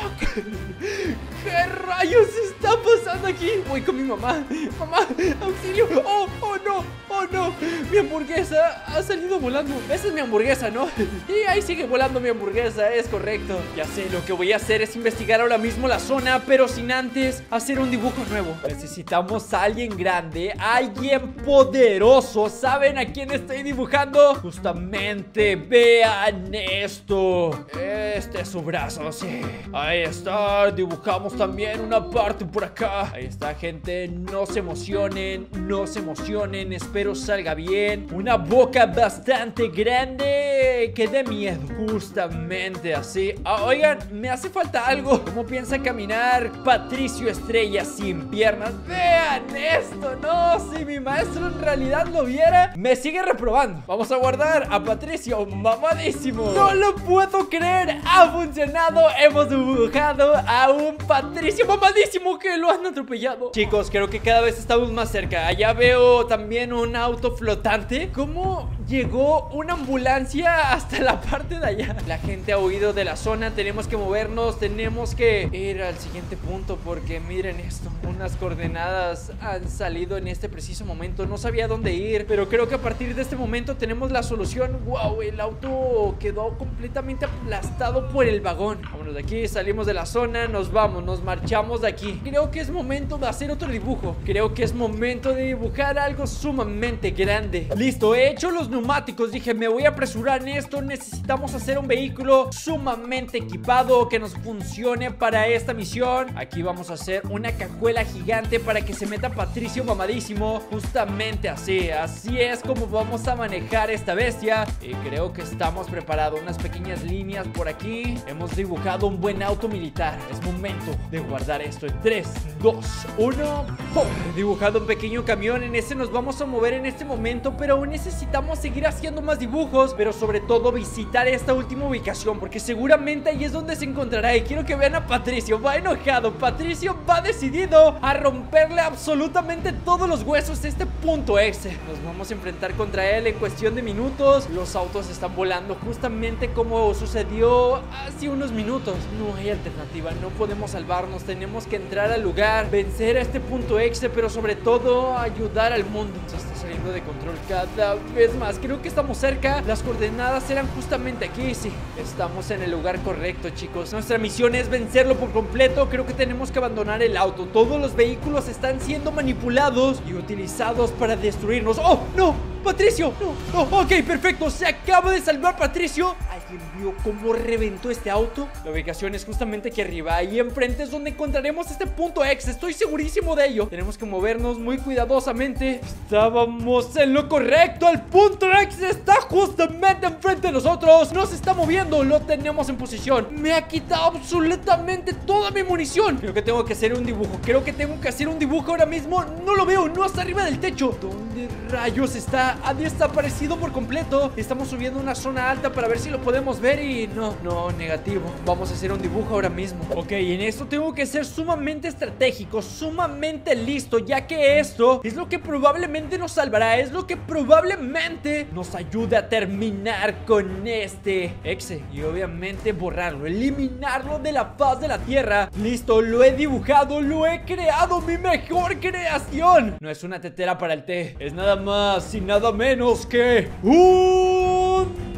¿Qué rayos está pasando aquí? Voy con mi mamá. Mamá, auxilio. Oh, oh no, oh no. Mi hamburguesa ha salido volando. Esa es mi hamburguesa, ¿no? Y ahí sigue volando mi hamburguesa, es correcto. Ya sé, lo que voy a hacer es investigar ahora mismo la zona, pero sin antes hacer un dibujo nuevo. Necesitamos a alguien grande, alguien poderoso. ¿Saben a quién estoy dibujando? Justamente, vean esto. Este es su brazo, sí. Ahí está, dibujamos también una parte por acá. Ahí está gente, no se emocionen, no se emocionen Espero salga bien. Una boca bastante grande que dé miedo Justamente así. Ah, Oigan, me hace falta algo. ¿Cómo piensa caminar Patricio Estrella sin piernas? Vean esto, no Si mi maestro en realidad lo viera Me sigue reprobando. Vamos a guardar a Patricio mamadísimo. No lo puedo creer Ha funcionado, hemos a un Patricio Patricio, mamadísimo que lo han atropellado. Chicos, creo que cada vez estamos más cerca. Allá veo también un auto flotante. ¿Cómo llegó una ambulancia hasta la parte de allá? La gente ha huido de la zona Tenemos que movernos, tenemos que ir al siguiente punto Porque miren esto Unas coordenadas han salido en este preciso momento No sabía dónde ir Pero creo que a partir de este momento tenemos la solución. Wow, el auto quedó completamente aplastado por el vagón. Vámonos de aquí, salimos de la zona, nos vamos nos marchamos de aquí. Creo que es momento de hacer otro dibujo. Creo que es momento de dibujar algo sumamente grande. Listo, he hecho los neumáticos. Dije, me voy a apresurar en esto. Necesitamos hacer un vehículo sumamente equipado Que nos funcione para esta misión Aquí vamos a hacer una cajuela gigante Para que se meta Patricio mamadísimo. Justamente así, así es como vamos a manejar esta bestia. Y creo que estamos preparados. Unas pequeñas líneas por aquí. Hemos dibujado un buen auto militar. Es momento de guardar esto en 3, 2, 1 ¡pum! Dibujado un pequeño camión, en ese nos vamos a mover en este momento Pero aún necesitamos seguir haciendo más dibujos Pero sobre todo visitar esta última ubicación Porque seguramente ahí es donde se encontrará Y quiero que vean a Patricio, va enojado Patricio va decidido a romperle absolutamente todos los huesos de este punto X Nos vamos a enfrentar contra él en cuestión de minutos Los autos están volando justamente como sucedió hace unos minutos No hay alternativa, no podemos salvarnos, tenemos que entrar al lugar, vencer a este punto exe, pero sobre todo ayudar al mundo. Se está saliendo de control cada vez más. Creo que estamos cerca. Las coordenadas eran justamente aquí. Sí, estamos en el lugar correcto, chicos. Nuestra misión es vencerlo por completo. Creo que tenemos que abandonar el auto. Todos los vehículos están siendo manipulados y utilizados para destruirnos. ¡Oh, no! Patricio. No, no, ok, perfecto. Se acaba de salvar Patricio. ¿Alguien vio cómo reventó este auto? La ubicación es justamente aquí arriba. Ahí enfrente es donde encontraremos este punto X. Estoy segurísimo de ello. Tenemos que movernos muy cuidadosamente. Estábamos en lo correcto. El punto X está justamente enfrente de nosotros. No se está moviendo. Lo tenemos en posición. Me ha quitado absolutamente toda mi munición. Creo que tengo que hacer un dibujo. Creo que tengo que hacer un dibujo ahora mismo. No lo veo. No está arriba del techo. ¿Dónde rayos está? Ha desaparecido por completo. Estamos subiendo una zona alta para ver si lo podemos ver y no, no, negativo. Vamos a hacer un dibujo ahora mismo. Ok, en esto tengo que ser sumamente estratégico, sumamente listo, ya que esto es lo que probablemente nos salvará, es lo que probablemente nos ayude a terminar con este exe y obviamente borrarlo, eliminarlo de la faz de la tierra. Listo, lo he dibujado, lo he creado, mi mejor creación. No es una tetera para el té, es nada más y nada menos que un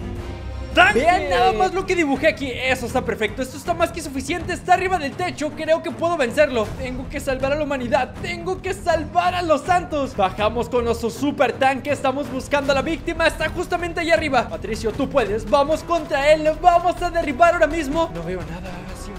Vean nada más lo que dibujé aquí. Eso está perfecto, esto está más que suficiente. Está arriba del techo, creo que puedo vencerlo. Tengo que salvar a la humanidad. Tengo que salvar a los santos. Bajamos con nuestro super tanque. Estamos buscando a la víctima, está justamente allá arriba. Patricio, tú puedes, vamos contra él. Vamos a derribar ahora mismo. No veo nada,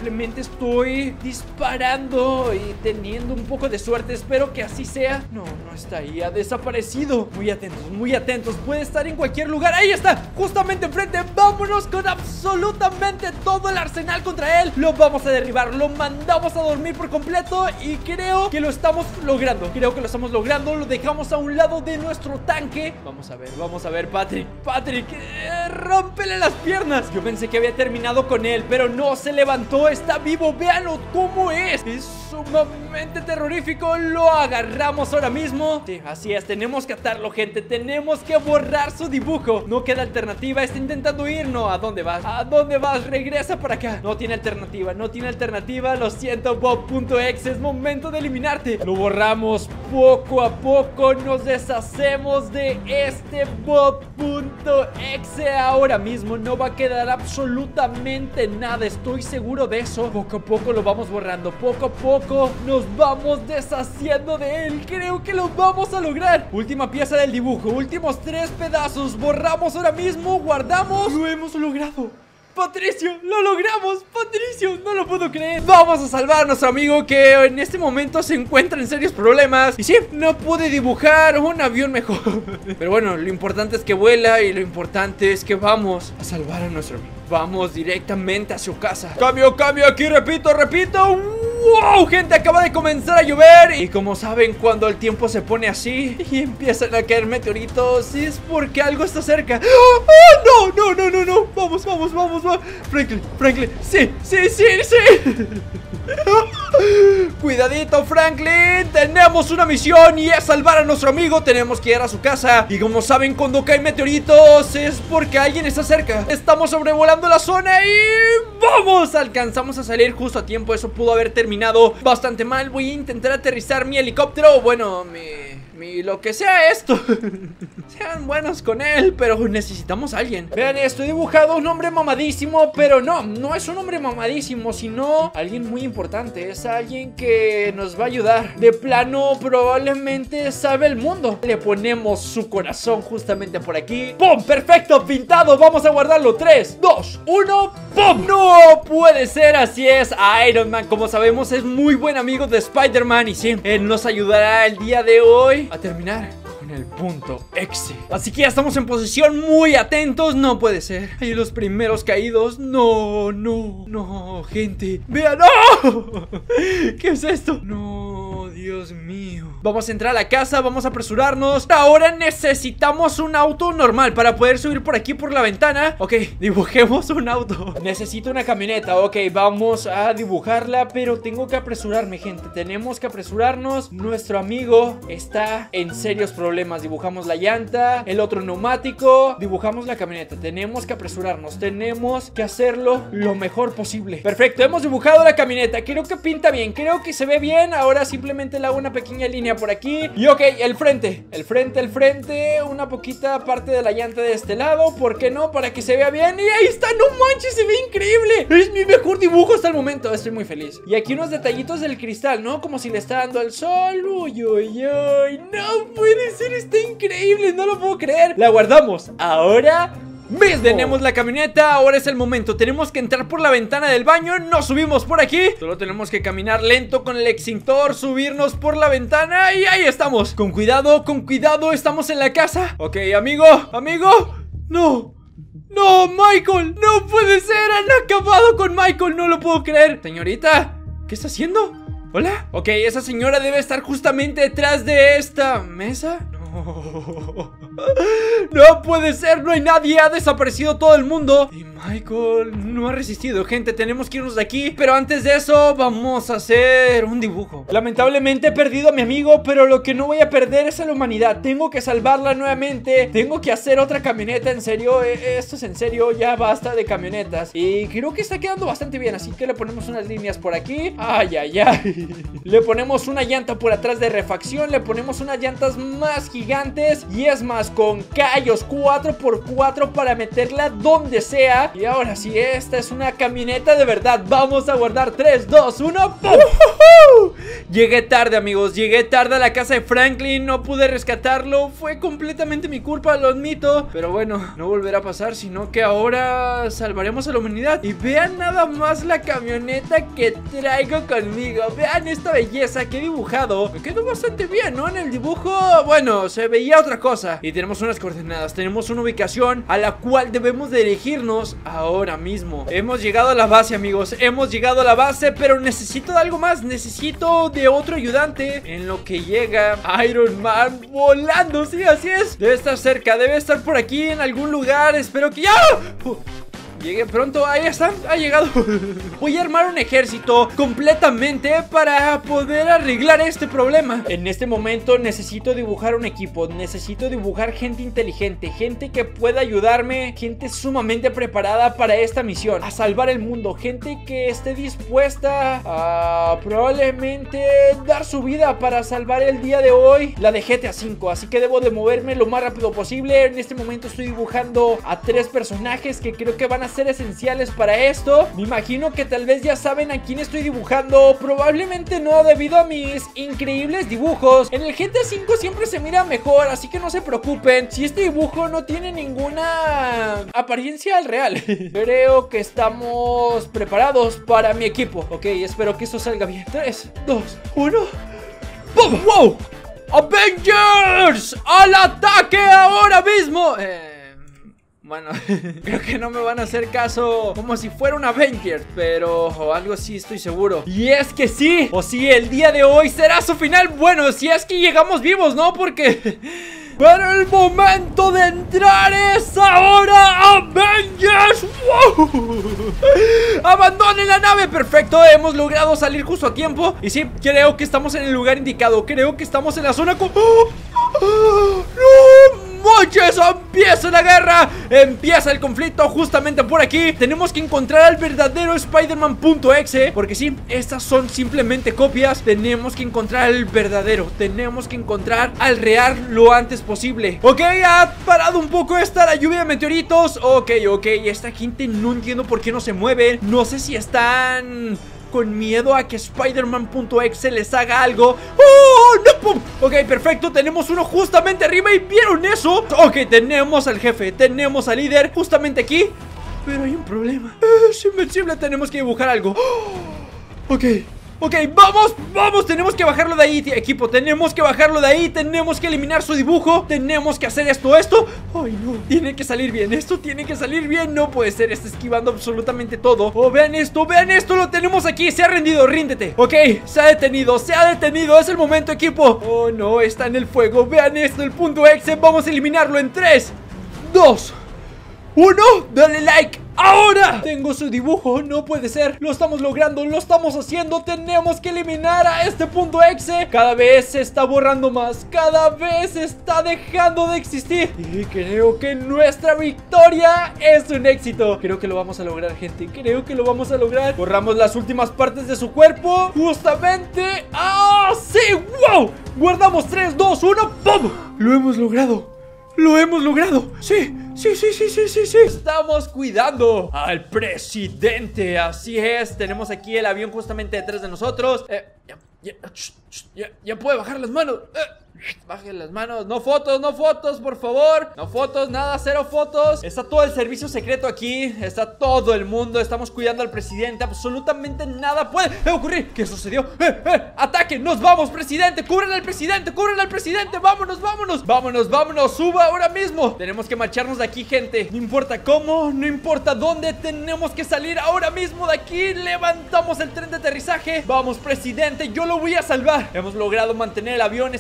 simplemente estoy disparando Y teniendo un poco de suerte. Espero que así sea. No, no está ahí, ha desaparecido. Muy atentos, muy atentos, puede estar en cualquier lugar. Ahí está, justamente enfrente. Vámonos con absolutamente todo el arsenal contra él. Lo vamos a derribar, lo mandamos a dormir por completo Y creo que lo estamos logrando. Creo que lo estamos logrando, lo dejamos a un lado de nuestro tanque. Vamos a ver, vamos a ver, Patrick. Patrick, eh, rómpele las piernas. Yo pensé que había terminado con él, pero no, se levantó, está vivo. Véanlo cómo es. Es sumamente terrorífico. Lo agarramos ahora mismo. Sí, así es, tenemos que atarlo, gente. Tenemos que borrar su dibujo. No queda alternativa, está intentando ir. No, ¿a dónde vas? ¿A dónde vas? Regresa para acá. No tiene alternativa, no tiene alternativa. Lo siento, Bob.exe, es momento de eliminarte. Lo borramos poco a poco. Nos deshacemos de este Bob.exe Ahora mismo no va a quedar absolutamente nada Estoy seguro de eso. Poco a poco lo vamos borrando Poco a poco nos vamos deshaciendo de él Creo que lo vamos a lograr. Última pieza del dibujo Últimos tres pedazos Borramos ahora mismo Guardamos. Lo hemos logrado Patricio, lo logramos, Patricio, no lo puedo creer. Vamos a salvar a nuestro amigo que en este momento se encuentra en serios problemas. Y sí, no pude dibujar un avión mejor. Pero bueno, lo importante es que vuela y lo importante es que vamos a salvar a nuestro amigo Vamos directamente a su casa. Cambio, cambio, aquí repito, repito. ¡Wow! Gente, acaba de comenzar a llover. Y como saben, cuando el tiempo se pone así Y empiezan a caer meteoritos Es porque algo está cerca. ¡Oh, no! No, no, no, no. Vamos, vamos, vamos, vamos. Franklin, Franklin. Sí, sí, sí, sí Cuidadito Franklin Tenemos una misión y es salvar a nuestro amigo. Tenemos que ir a su casa. Y como saben cuando caen meteoritos Es porque alguien está cerca. Estamos sobrevolando la zona y ¡Vamos! Alcanzamos a salir justo a tiempo. Eso pudo haber terminado bastante mal. Voy a intentar aterrizar mi helicóptero. Bueno, mi y lo que sea esto Sean buenos con él, pero necesitamos a alguien. Vean esto, he dibujado un hombre mamadísimo Pero no, no es un hombre mamadísimo Sino alguien muy importante. Es alguien que nos va a ayudar. De plano, probablemente sabe el mundo. Le ponemos su corazón justamente por aquí. ¡Pum! Perfecto, pintado, vamos a guardarlo 3, 2, 1, ¡pum! No puede ser, así es Iron Man, como sabemos, es muy buen amigo de Spider-Man Y sí, él nos ayudará el día de hoy a terminar el punto exe. Así que ya estamos en posición muy atentos. No puede ser. Hay los primeros caídos. No, no, no, gente. Vean. ¡No! ¿Qué es esto? No, Dios mío. Vamos a entrar a la casa, vamos a apresurarnos Ahora necesitamos un auto normal Para poder subir por aquí por la ventana Ok, dibujemos un auto Necesito una camioneta, ok, vamos a dibujarla Pero tengo que apresurarme, gente Tenemos que apresurarnos Nuestro amigo está en serios problemas Dibujamos la llanta, el otro neumático Dibujamos la camioneta. Tenemos que apresurarnos, tenemos que hacerlo lo mejor posible. Perfecto, hemos dibujado la camioneta. Creo que pinta bien, creo que se ve bien. Ahora simplemente le hago una pequeña línea por aquí. Y ok, el frente, el frente, el frente Una poquita parte de la llanta de este lado. ¿Por qué no? Para que se vea bien. Y ahí está, no manches, se ve increíble. Es mi mejor dibujo hasta el momento, estoy muy feliz. Y aquí unos detallitos del cristal, ¿no? Como si le está dando el sol. Uy, uy, uy, no puede ser está increíble, no lo puedo creer. La guardamos, ahora ¿Ves? Tenemos la camioneta, ahora es el momento. Tenemos que entrar por la ventana del baño Nos subimos por aquí. Solo tenemos que caminar lento con el extintor Subirnos por la ventana y ahí estamos. Con cuidado, con cuidado, estamos en la casa. Ok, amigo, amigo. No, no, Michael, no puede ser Han acabado con Michael, no lo puedo creer. Señorita, ¿qué está haciendo? ¿Hola? Ok, esa señora debe estar justamente detrás de esta mesa あっ! No puede ser, no hay nadie, ha desaparecido todo el mundo. Y Michael no ha resistido. Gente, tenemos que irnos de aquí. Pero antes de eso, vamos a hacer un dibujo. Lamentablemente he perdido a mi amigo Pero lo que no voy a perder es a la humanidad. Tengo que salvarla nuevamente. Tengo que hacer otra camioneta, en serio. Eh, Esto es en serio, ya basta de camionetas. Y creo que está quedando bastante bien Así que le ponemos unas líneas por aquí. Ay, ay, ay. Le ponemos una llanta por atrás de refacción. Le ponemos unas llantas más gigantes. Y es más con callos 4x4 para meterla donde sea. Y ahora sí, esta es una camioneta de verdad. Vamos a guardar 3, 2, 1 Llegué tarde amigos, llegué tarde a la casa de Franklin No pude rescatarlo, fue completamente mi culpa, lo admito. Pero bueno, no volverá a pasar Sino que ahora salvaremos a la humanidad. Y vean nada más la camioneta que traigo conmigo. Vean esta belleza he dibujado. Me quedó bastante bien, ¿no? En el dibujo, bueno, se veía otra cosa. Y tenemos unas coordenadas, tenemos una ubicación a la cual debemos dirigirnos ahora mismo. Hemos llegado a la base amigos, hemos llegado a la base pero necesito de algo más, necesito de otro ayudante. En lo que llega Iron Man volando, sí, así es. Debe estar cerca, debe estar por aquí en algún lugar, espero que ya... Llegué pronto, ahí está, ha llegado. Voy a armar un ejército completamente para poder arreglar este problema. En este momento necesito dibujar un equipo Necesito dibujar gente inteligente Gente que pueda ayudarme Gente sumamente preparada para esta misión A salvar el mundo Gente que esté dispuesta a probablemente dar su vida para salvar el día de hoy. La de GTA 5 Así que debo de moverme lo más rápido posible. En este momento estoy dibujando a tres personajes que creo que van a ser esenciales para esto Me imagino que tal vez ya saben a quién estoy dibujando Probablemente no debido a mis increíbles dibujos En el GTA 5 siempre se mira mejor Así que no se preocupen Si este dibujo no tiene ninguna apariencia al real Creo que estamos preparados para mi equipo Ok, espero que esto salga bien 3, 2, 1 ¡Bum! ¡Wow! ¡Avengers! ¡Al ataque ahora mismo! Eh... Bueno, creo que no me van a hacer caso como si fuera un Avenger Pero algo sí estoy seguro Y es que sí, o sí, el día de hoy será su final Bueno, si es que llegamos vivos, ¿no? Porque... Pero el momento de entrar es ahora Avengers ¡Wow! Abandonen la nave, perfecto Hemos logrado salir justo a tiempo Y sí, creo que estamos en el lugar indicado Creo que estamos en la zona con... ¡Oh! ¡No! ¡Moches! ¡Empieza la guerra! Empieza el conflicto justamente por aquí Tenemos que encontrar al verdadero Spider-Man.exe Porque sí, estas son simplemente copias Tenemos que encontrar al verdadero Tenemos que encontrar al real lo antes posible Ok, ha parado un poco esta la lluvia de meteoritos Ok, ok, esta gente no entiendo por qué no se mueve No sé si están con miedo a que Spider-Man.exe les haga algo ¡Oh! ¡No! Ok, perfecto, tenemos uno justamente arriba y ¿vieron eso? Ok, tenemos al jefe, tenemos al líder justamente aquí Pero hay un problema Es invencible, tenemos que dibujar algo Ok, Ok, vamos, vamos, tenemos que bajarlo de ahí, equipo Tenemos que bajarlo de ahí, tenemos que eliminar su dibujo Tenemos que hacer esto, esto. Ay, no, tiene que salir bien, esto tiene que salir bien. No puede ser, está esquivando absolutamente todo. Oh, vean esto, vean esto, lo tenemos aquí Se ha rendido, ríndete. Ok, se ha detenido, se ha detenido, es el momento, equipo. Oh, no, está en el fuego Vean esto, el punto exe, vamos a eliminarlo en 3 2 1, dale like ¡Ahora! Tengo su dibujo, no puede ser Lo estamos logrando, lo estamos haciendo Tenemos que eliminar a este punto exe Cada vez se está borrando más Cada vez está dejando de existir Y creo que nuestra victoria es un éxito Creo que lo vamos a lograr, gente Creo que lo vamos a lograr Borramos las últimas partes de su cuerpo Justamente ¡Ah, sí! ¡Wow! Guardamos 3, 2, 1 ¡Pum! Lo hemos logrado ¡Lo hemos logrado! ¡Sí! ¡Sí, sí, sí, sí, sí, sí! Estamos cuidando al presidente Así es, tenemos aquí el avión justamente detrás de nosotros eh, ya, ya, puede bajar las manos eh, Bajen las manos. No fotos, no fotos, por favor. No fotos, nada, cero fotos. Está todo el servicio secreto aquí. Está todo el mundo. Estamos cuidando al presidente. Absolutamente nada puede ocurrir. ¿Qué sucedió? ¡Eh, eh! ¡Ataque! ¡Nos vamos, presidente! ¡Cubren al presidente! ¡Cubren al presidente! ¡Vámonos, vámonos! ¡Vámonos, vámonos! ¡Suba ahora mismo! Tenemos que marcharnos de aquí, gente. No importa cómo, no importa dónde. Tenemos que salir ahora mismo de aquí. Levantamos el tren de aterrizaje. Vamos, presidente. Yo lo voy a salvar. Hemos logrado mantener el avión,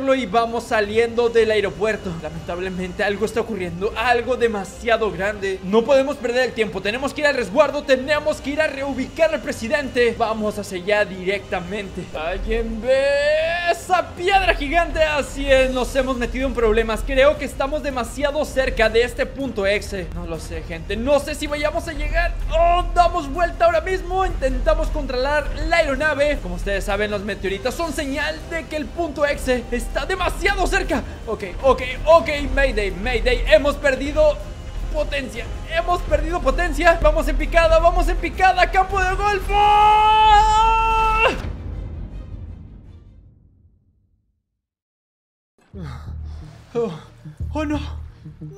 y vamos saliendo del aeropuerto. Lamentablemente algo está ocurriendo. Algo demasiado grande. No podemos perder el tiempo. Tenemos que ir al resguardo. Tenemos que ir a reubicar al presidente. Vamos hacia allá directamente. ¿Alguien ve esa piedra gigante? Así es, nos hemos metido en problemas. Creo que estamos demasiado cerca de este punto exe. No lo sé, gente. No sé si vayamos a llegar. Oh, damos vuelta ahora mismo. Intentamos controlar la aeronave. Como ustedes saben, los meteoritos son señal de que el punto exe está demasiado cerca. Ok, ok, ok. Mayday, Mayday. Hemos perdido potencia. Hemos perdido potencia. Vamos en picada, vamos en picada. Campo de golf. ¡Ah! Oh, oh no.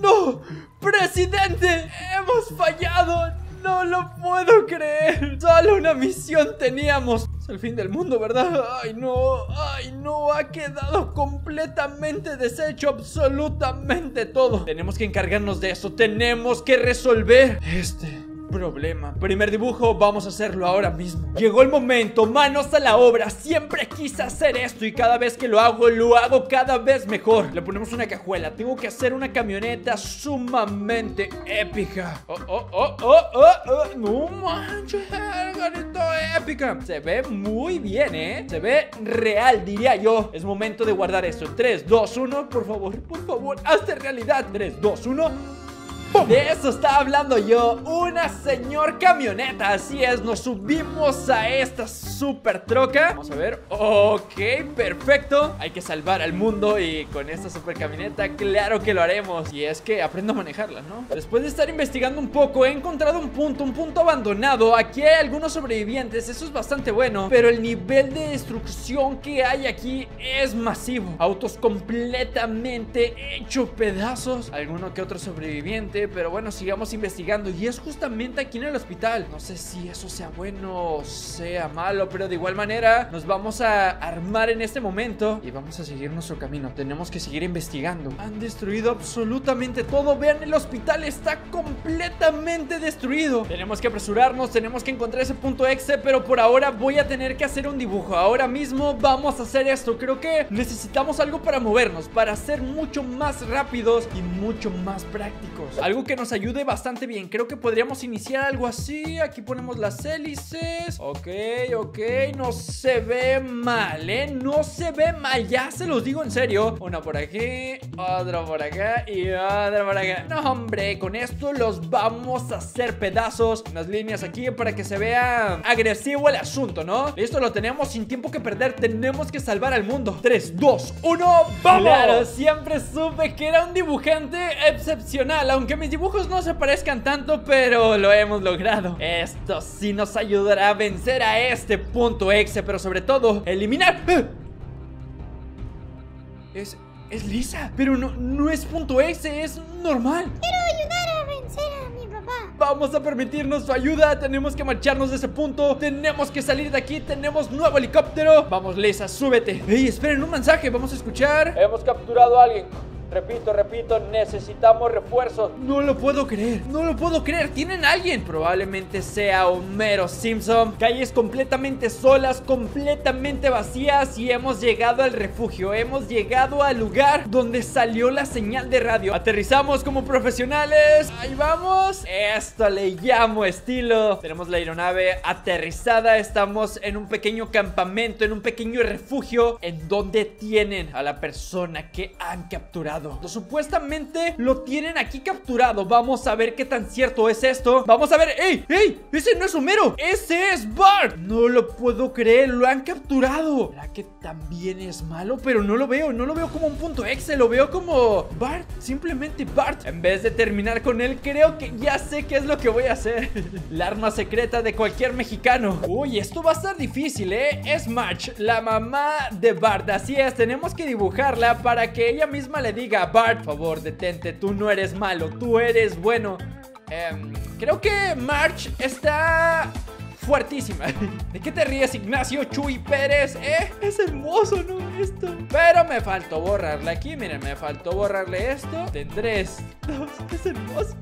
No. Presidente. Hemos fallado. No lo puedo creer. Solo una misión teníamos. Es el fin del mundo, ¿verdad? Ay, no. Ay, no. Ha quedado completamente deshecho absolutamente todo. Tenemos que encargarnos de eso. Tenemos que resolver este problema. Primer dibujo, vamos a hacerlo ahora mismo. Llegó el momento, manos a la obra. Siempre quise hacer esto y cada vez que lo hago, lo hago cada vez mejor. Le ponemos una cajuela. Tengo que hacer una camioneta sumamente épica. Oh, oh, oh, oh, oh, oh. No manches, garito épica. Se ve muy bien, ¿eh? Se ve real, diría yo. Es momento de guardar esto. 3, 2, 1, por favor, por favor, hazte realidad. 3, 2, 1. De eso estaba hablando yo, una señor camioneta, así es, nos subimos a esta super troca. Vamos a ver, ok, perfecto. Hay que salvar al mundo y con esta super camioneta claro que lo haremos. Y es que aprendo a manejarla, ¿no? Después de estar investigando un poco, he encontrado un punto, un punto abandonado. Aquí hay algunos sobrevivientes, eso es bastante bueno Pero el nivel de destrucción que hay aquí es masivo. Autos completamente hechos pedazos. Alguno que otro sobreviviente pero bueno, sigamos investigando. Y es justamente aquí en el hospital. No sé si eso sea bueno o sea malo, pero de igual manera nos vamos a armar en este momento y vamos a seguir nuestro camino. Tenemos que seguir investigando. Han destruido absolutamente todo. Vean, el hospital está completamente destruido. Tenemos que apresurarnos, tenemos que encontrar ese punto exe, pero por ahora voy a tener que hacer un dibujo. Ahora mismo vamos a hacer esto. Creo que necesitamos algo para movernos, para ser mucho más rápidos y mucho más prácticos algo que nos ayude bastante bien. Creo que podríamos iniciar algo así. Aquí ponemos las hélices. Ok, ok. No se ve mal, ¿eh? No se ve mal. Ya se los digo en serio. Una por aquí, otra por acá y otra por acá. No, hombre, con esto los vamos a hacer pedazos. Unas líneas aquí para que se vea agresivo el asunto, ¿no? Listo, lo tenemos sin tiempo que perder. Tenemos que salvar al mundo. 3, 2, 1, ¡vamos! Claro, siempre supe que era un dibujante excepcional, aunque mis dibujos no se parezcan tanto, pero lo hemos logrado. Esto sí nos ayudará a vencer a este punto exe, pero sobre todo, eliminar... ¡Ah! Es... es lisa, pero no, no es punto exe, es normal. Quiero ayudar a vencer a mi papá. Vamos a permitirnos su ayuda, tenemos que marcharnos de ese punto, tenemos que salir de aquí, tenemos nuevo helicóptero. Vamos, Lisa, súbete. Ey, esperen un mensaje, vamos a escuchar. Hemos capturado a alguien. Repito, repito, necesitamos refuerzos. No lo puedo creer, no lo puedo creer. ¿Tienen alguien? Probablemente sea Homero Simpson. Calles completamente solas, completamente vacías y hemos llegado al refugio. Hemos llegado al lugar donde salió la señal de radio. Aterrizamos como profesionales. Ahí vamos. Esto le llamo estilo. Tenemos la aeronave aterrizada. Estamos en un pequeño campamento, en un pequeño refugio en donde tienen a la persona que han capturado. Supuestamente lo tienen aquí capturado. Vamos a ver qué tan cierto es esto. Vamos a ver. ¡Ey! ¡Ey! Ese no es Homero. Ese es Bart. No lo puedo creer. Lo han capturado. ¿Será que también es malo? Pero no lo veo. No lo veo como un punto exe. Lo veo como Bart. Simplemente Bart. En vez de terminar con él, creo que ya sé qué es lo que voy a hacer. La arma secreta de cualquier mexicano. Uy, esto va a estar difícil, ¿eh? Es March, la mamá de Bart. Así es, tenemos que dibujarla para que ella misma le diga, Bart, por favor, detente, tú no eres malo, tú eres bueno. Em, creo que March está fuertísima. ¿De qué te ríes, Ignacio Chuy Pérez? ¿Eh? Es hermoso, ¿no? Esto. Pero me faltó borrarle aquí. Miren, me faltó borrarle esto. Tres, dos. Es hermoso.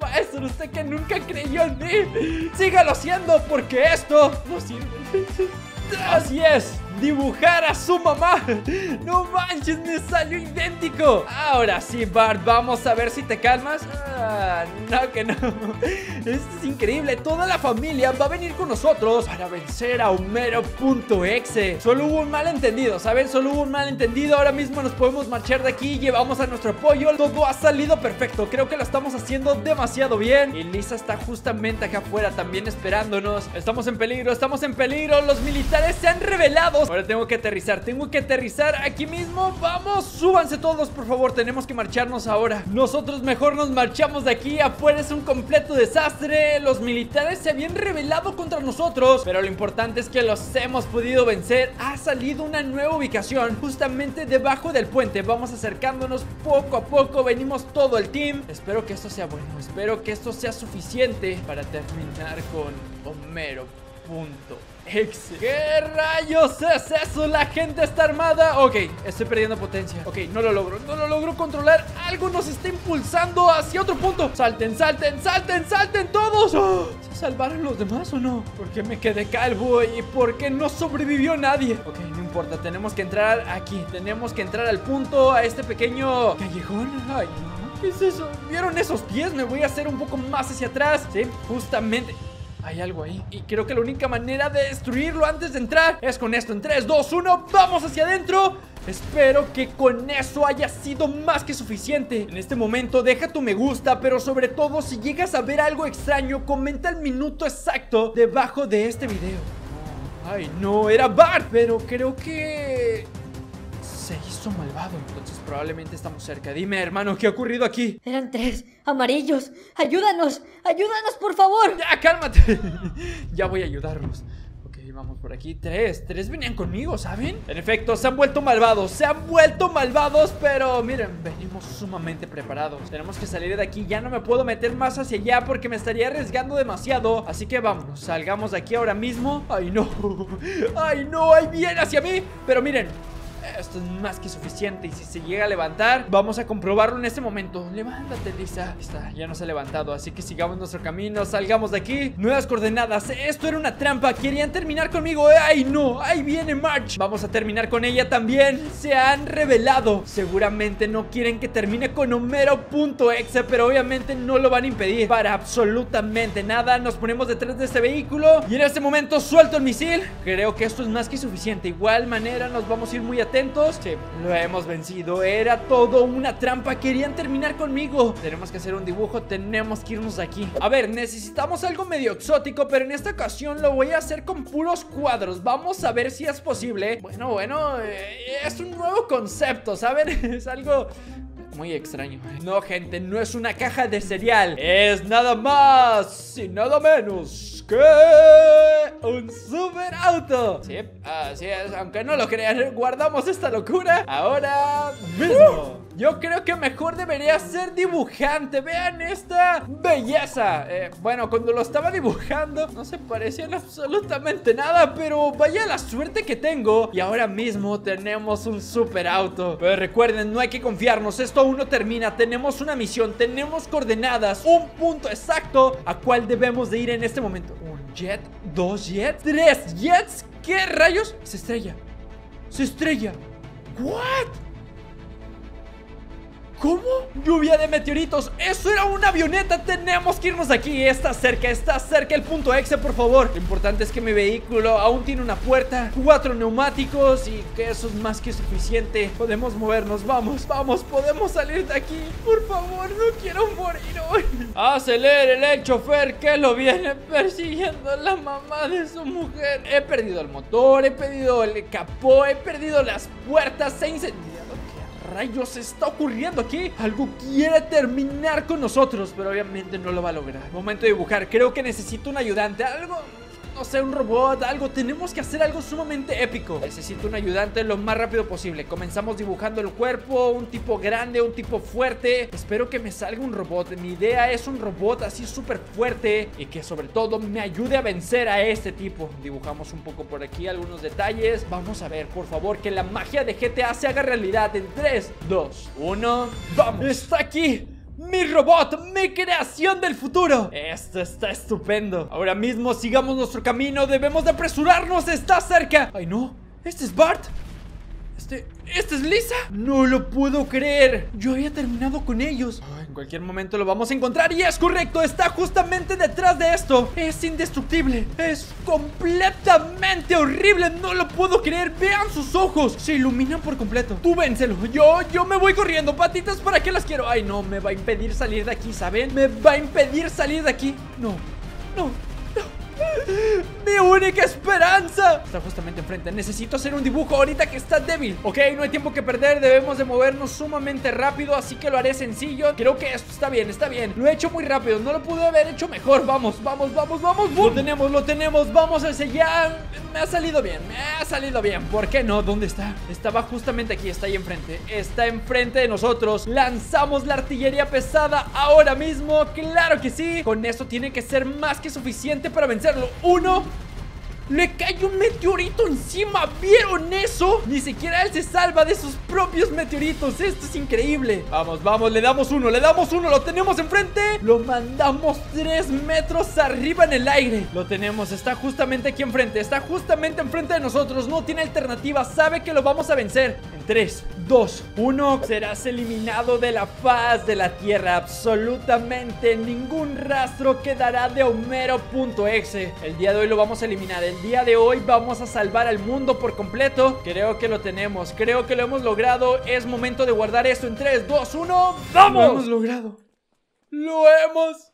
Maestro, usted que nunca creyó en mí. Sígalo haciendo porque esto no sirve. Así es dibujar a su mamá. No manches, me salió idéntico. Ahora sí, Bart, vamos a ver si te calmas. Ah, no, que no. Esto es increíble. Toda la familia va a venir con nosotros para vencer a Homero.exe. Solo hubo un malentendido, ¿saben? Solo hubo un malentendido. Ahora mismo nos podemos marchar de aquí. Llevamos a nuestro apoyo. Todo ha salido perfecto. Creo que lo estamos haciendo demasiado bien. Y Lisa está justamente acá afuera también esperándonos. Estamos en peligro, estamos en peligro. Los militares se han revelado Ahora tengo que aterrizar, tengo que aterrizar. Aquí mismo Vamos, súbanse todos por favor Tenemos que marcharnos ahora. Nosotros mejor nos marchamos de aquí Afuera es un completo desastre. Los militares se habían rebelado contra nosotros Pero lo importante es que los hemos podido vencer. Ha salido una nueva ubicación Justamente debajo del puente. Vamos acercándonos poco a poco Venimos todo el team. Espero que esto sea bueno Espero que esto sea suficiente Para terminar con Homero. Punto. ¿Qué rayos es eso? La gente está armada Ok, estoy perdiendo potencia Ok, no lo logro, no lo logro controlar Algo nos está impulsando hacia otro punto Salten, salten, salten, salten todos ¡Oh! ¿Se salvaron los demás o no? ¿Por qué me quedé calvo? ¿Y por qué no sobrevivió nadie? Ok, no importa, tenemos que entrar aquí Tenemos que entrar al punto, a este pequeño callejón Ay, no ¿Qué es eso? ¿Vieron esos pies? Me voy a hacer un poco más hacia atrás Sí, justamente hay algo ahí Y creo que la única manera de destruirlo antes de entrar Es con esto. En 3, 2, 1 ¡Vamos hacia adentro! Espero que con eso haya sido más que suficiente. En este momento deja tu me gusta Pero sobre todo si llegas a ver algo extraño Comenta el minuto exacto debajo de este video. Ay no, era Bart Pero creo que se hizo malvado. Entonces probablemente estamos cerca. Dime, hermano, ¿qué ha ocurrido aquí? Eran tres amarillos. Ayúdanos, ayúdanos, por favor. Ya, cálmate. ya voy a ayudarlos. Ok, vamos por aquí. Tres, tres venían conmigo, ¿saben? En efecto, se han vuelto malvados. Se han vuelto malvados, pero miren, venimos sumamente preparados. Tenemos que salir de aquí. Ya no me puedo meter más hacia allá porque me estaría arriesgando demasiado. Así que vámonos, salgamos de aquí ahora mismo. Ay, no. Ay, no, ahí viene hacia mí. Pero miren, esto es más que suficiente y si se llega a levantar, vamos a comprobarlo en este momento. Levántate, Lisa. Está, ya no se ha levantado, así que sigamos nuestro camino, salgamos de aquí. Nuevas coordenadas. Esto era una trampa. Querían terminar conmigo. ¡Ay, no! Ahí viene March. Vamos a terminar con ella también. Se han revelado. Seguramente no quieren que termine con Homero.exe, pero obviamente no lo van a impedir para absolutamente nada. Nos ponemos detrás de este vehículo y en este momento suelto el misil. Creo que esto es más que suficiente. Igual manera nos vamos a ir muy atentos Sí, lo hemos vencido. Era todo una trampa. Querían terminar conmigo. Tenemos que hacer un dibujo. Tenemos que irnos de aquí. A ver, necesitamos algo medio exótico, pero en esta ocasión lo voy a hacer con puros cuadros. Vamos a ver si es posible. Bueno, bueno, eh, es un nuevo concepto, ¿saben? Es algo muy extraño. No, gente, no es una caja de cereal. Es nada más y nada menos que un super auto. Sí, así es. Aunque no lo crean, guardamos esta locura ahora mismo. Yo creo que mejor debería ser dibujante Vean esta belleza eh, Bueno, cuando lo estaba dibujando No se parecían absolutamente nada Pero vaya la suerte que tengo Y ahora mismo tenemos un super auto Pero recuerden, no hay que confiarnos Esto aún no termina Tenemos una misión, tenemos coordenadas Un punto exacto a cuál debemos de ir en este momento. Un jet, dos jets, tres jets ¿Qué rayos? Se estrella. Se estrella. ¿What? ¿Cómo? Lluvia de meteoritos. ¡Eso era una avioneta! ¡Tenemos que irnos de aquí! Está cerca, está cerca el punto X, por favor. Lo importante es que mi vehículo aún tiene una puerta Cuatro neumáticos Y que eso es más que suficiente. Podemos movernos, vamos, vamos Podemos salir de aquí. Por favor, no quiero morir hoy. Acelere el chofer que lo viene persiguiendo La mamá de su mujer. He perdido el motor, he perdido el capó He perdido las puertas Se ha incendiado rayos está ocurriendo aquí? Algo quiere terminar con nosotros, pero obviamente no lo va a lograr. Momento de dibujar. Creo que necesito un ayudante. Algo no sé, un robot, algo. Tenemos que hacer algo sumamente épico. Necesito un ayudante lo más rápido posible. Comenzamos dibujando el cuerpo, un tipo grande, un tipo fuerte. Espero que me salga un robot. Mi idea es un robot así súper fuerte y que sobre todo me ayude a vencer a este tipo. Dibujamos un poco por aquí algunos detalles. Vamos a ver, por favor, que la magia de GTA se haga realidad en 3, 2, 1. ¡Vamos! ¡Está aquí! Mi robot, mi creación del futuro. Esto está estupendo. Ahora mismo sigamos nuestro camino Debemos de apresurarnos, está cerca. Ay no, este es Bart Este, ¿este es Lisa? No lo puedo creer Yo había terminado con ellos En cualquier momento lo vamos a encontrar Y es correcto, está justamente detrás de esto Es indestructible Es completamente horrible No lo puedo creer, vean sus ojos Se iluminan por completo Tú vénselo, yo, yo me voy corriendo Patitas, ¿para qué las quiero? Ay no, me va a impedir salir de aquí, ¿saben? Me va a impedir salir de aquí No, no ¡Mi única esperanza! Está justamente enfrente. Necesito hacer un dibujo ahorita que está débil. Ok, no hay tiempo que perder. Debemos de movernos sumamente rápido Así que lo haré sencillo. Creo que esto está bien, está bien. Lo he hecho muy rápido. No lo pude haber hecho mejor. Vamos, vamos, vamos, vamos. Lo tenemos, lo tenemos. Vamos a sellar Me ha salido bien Me ha salido bien. ¿Por qué no? ¿Dónde está? Estaba justamente aquí Está ahí enfrente. Está enfrente de nosotros. Lanzamos la artillería pesada Ahora mismo. Claro que sí. Con esto tiene que ser más que suficiente para vencerlo uno le cae un meteorito encima ¿Vieron eso? Ni siquiera él se salva de sus propios meteoritos Esto es increíble. Vamos, vamos, le damos uno, le damos uno Lo tenemos enfrente. Lo mandamos tres metros arriba en el aire. Lo tenemos, está justamente aquí enfrente Está justamente enfrente de nosotros No tiene alternativa, sabe que lo vamos a vencer. En 3, 2, 1 Serás eliminado de la faz de la tierra Absolutamente ningún rastro quedará de Homero.exe El día de hoy lo vamos a eliminar El día de hoy vamos a salvar al mundo por completo. Creo que lo tenemos, creo que lo hemos logrado. Es momento de guardar esto en 3, 2, 1 ¡Vamos! Lo hemos logrado. Lo hemos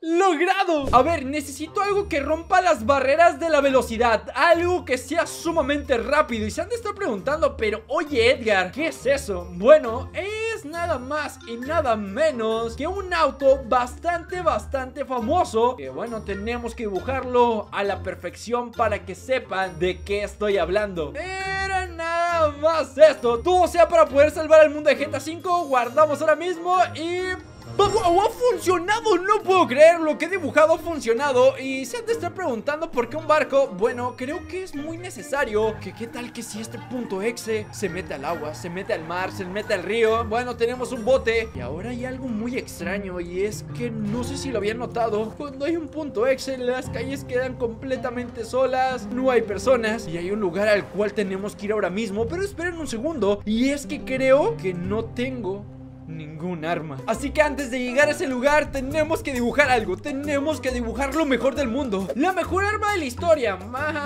¡Logrado! A ver, necesito algo que rompa las barreras de la velocidad. Algo que sea sumamente rápido. Y se han de estar preguntando, pero oye Edgar, ¿qué es eso? Bueno, es nada más y nada menos que un auto bastante, bastante famoso. Que bueno, tenemos que dibujarlo a la perfección para que sepan de qué estoy hablando. Era nada más esto. Todo sea para poder salvar el mundo de GTA 5 Guardamos ahora mismo y... ¡Ha funcionado! No puedo creer lo que he dibujado ha funcionado Y se han de estar preguntando por qué un barco Bueno, creo que es muy necesario Que qué tal que si este punto exe Se mete al agua, se mete al mar, se mete al río Bueno, tenemos un bote Y ahora hay algo muy extraño Y es que no sé si lo habían notado Cuando hay un punto exe Las calles quedan completamente solas No hay personas Y hay un lugar al cual tenemos que ir ahora mismo Pero esperen un segundo Y es que creo que no tengo ningún arma. Así que antes de llegar a ese lugar tenemos que dibujar algo. Tenemos que dibujar lo mejor del mundo. La mejor arma de la historia.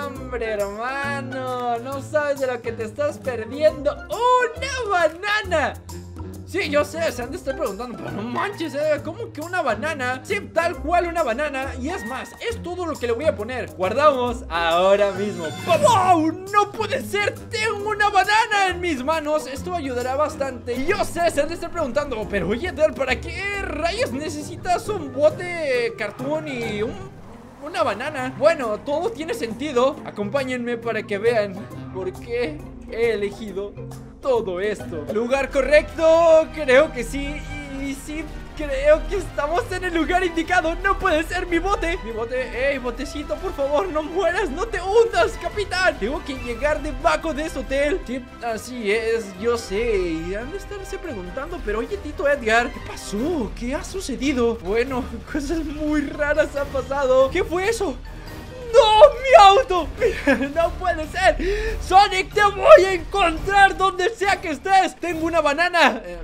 Hombre, hermano No sabes de lo que te estás perdiendo. ¡Una banana! Sí, yo sé, se han de estar preguntando, pero no manches, eh, ¿cómo que una banana? Sí, tal cual una banana. Y es más, es todo lo que le voy a poner. Guardamos ahora mismo. ¡Wow! ¡No puede ser! ¡Tengo una banana en mis manos! Esto ayudará bastante. Yo sé, se han de estar preguntando, pero oye, ¿para qué rayos necesitas un bote cartón y un una banana. Bueno, todo tiene sentido. Acompáñenme para que vean por qué he elegido todo esto. ¿Lugar correcto? Creo que sí. Y sí, creo que estamos en el lugar indicado. No puede ser mi bote. Mi bote. ¡Ey, botecito, por favor! ¡No mueras! ¡No te hundas, capitán! Tengo que llegar debajo de ese hotel. Sí, así es. Yo sé. Y han de estarse preguntando. Pero oye, Tito Edgar, ¿qué pasó? ¿Qué ha sucedido? Bueno, cosas muy raras han pasado. ¿Qué fue eso? ¡No! ¡Mi auto! ¡No puede ser! ¡Sonic, te voy a encontrar donde sea que estés! ¡Tengo una banana! Eh,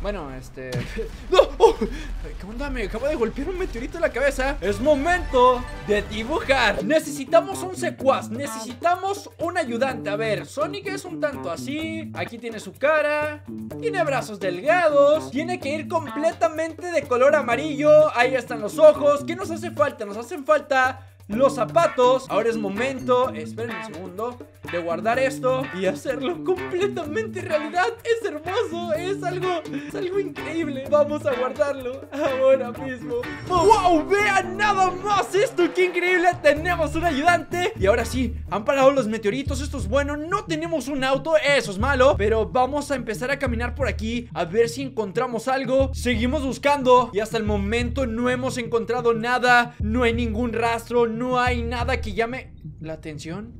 bueno, este... ¡No! ¡Oh! ¿Qué onda? Me acaba de golpear un meteorito en la cabeza Es momento de dibujar Necesitamos un secuaz Necesitamos un ayudante A ver, Sonic es un tanto así Aquí tiene su cara Tiene brazos delgados Tiene que ir completamente de color amarillo Ahí están los ojos ¿Qué nos hace falta? Nos hacen falta los zapatos. Ahora es momento, esperen un segundo, de guardar esto y hacerlo completamente realidad. Es hermoso, es algo, es algo increíble. Vamos a guardarlo ahora mismo. ¡Wow! Vean nada más esto, qué increíble. Tenemos un ayudante y ahora sí, han parado los meteoritos. Esto es bueno. No tenemos un auto, eso es malo, pero vamos a empezar a caminar por aquí a ver si encontramos algo. Seguimos buscando y hasta el momento no hemos encontrado nada. No hay ningún rastro, no hay nada que llame la atención.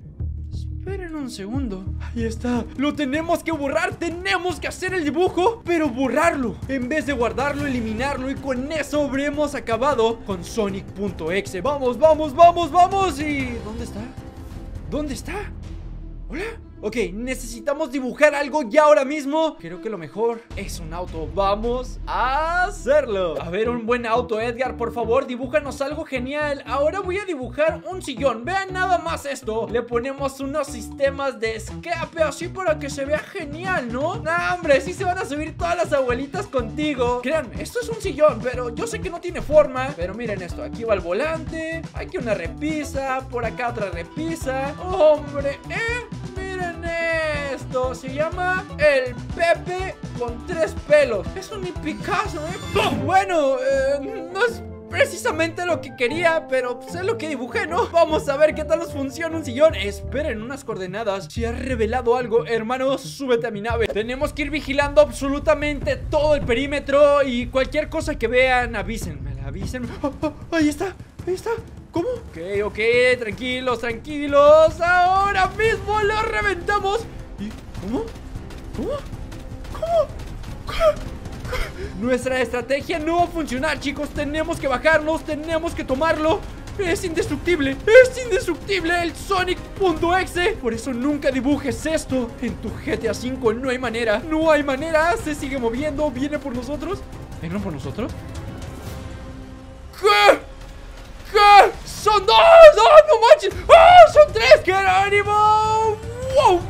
Esperen un segundo. Ahí está. Lo tenemos que borrar. Tenemos que hacer el dibujo, pero borrarlo. En vez de guardarlo, eliminarlo. Y con eso habremos acabado con Sonic.exe. Vamos, vamos, vamos, vamos. ¿Y dónde está? ¿Dónde está? ¿Hola? Ok, necesitamos dibujar algo ya ahora mismo. Creo que lo mejor es un auto. Vamos a hacerlo. A ver, un buen auto, Edgar, por favor Dibújanos algo genial. Ahora voy a dibujar un sillón. Vean nada más esto. Le ponemos unos sistemas de escape Así para que se vea genial, ¿no? Nah, hombre, sí se van a subir todas las abuelitas contigo. Créanme, esto es un sillón Pero yo sé que no tiene forma. Pero miren esto, aquí va el volante Aquí una repisa Por acá otra repisa. Hombre, ¿eh? Miren esto, se llama el Pepe con tres pelos. Es un Picasso, ¿eh? Bueno, eh, no es precisamente lo que quería, pero sé lo que dibujé, ¿no? Vamos a ver qué tal nos funciona un sillón. Esperen unas coordenadas. Si ha revelado algo, hermanos, súbete a mi nave. Tenemos que ir vigilando absolutamente todo el perímetro y cualquier cosa que vean, avísenme, avísenme. Oh, oh, ahí está, ahí está. ¿Cómo? Ok, ok, tranquilos, tranquilos Ahora mismo lo reventamos ¿Y cómo? ¿Cómo? ¿Cómo? ¿Cómo? Nuestra estrategia no va a funcionar, chicos Tenemos que bajarnos, tenemos que tomarlo es indestructible, es indestructible el Sonic.exe Por eso nunca dibujes esto En tu GTA V no hay manera, no hay manera Se sigue moviendo, viene por nosotros ¿Viene por nosotros? ¿Qué? ¿Qué? ¡Son dos! ¡No, no manches! ¡Ah! ¡Son tres! ¡Jerónimo!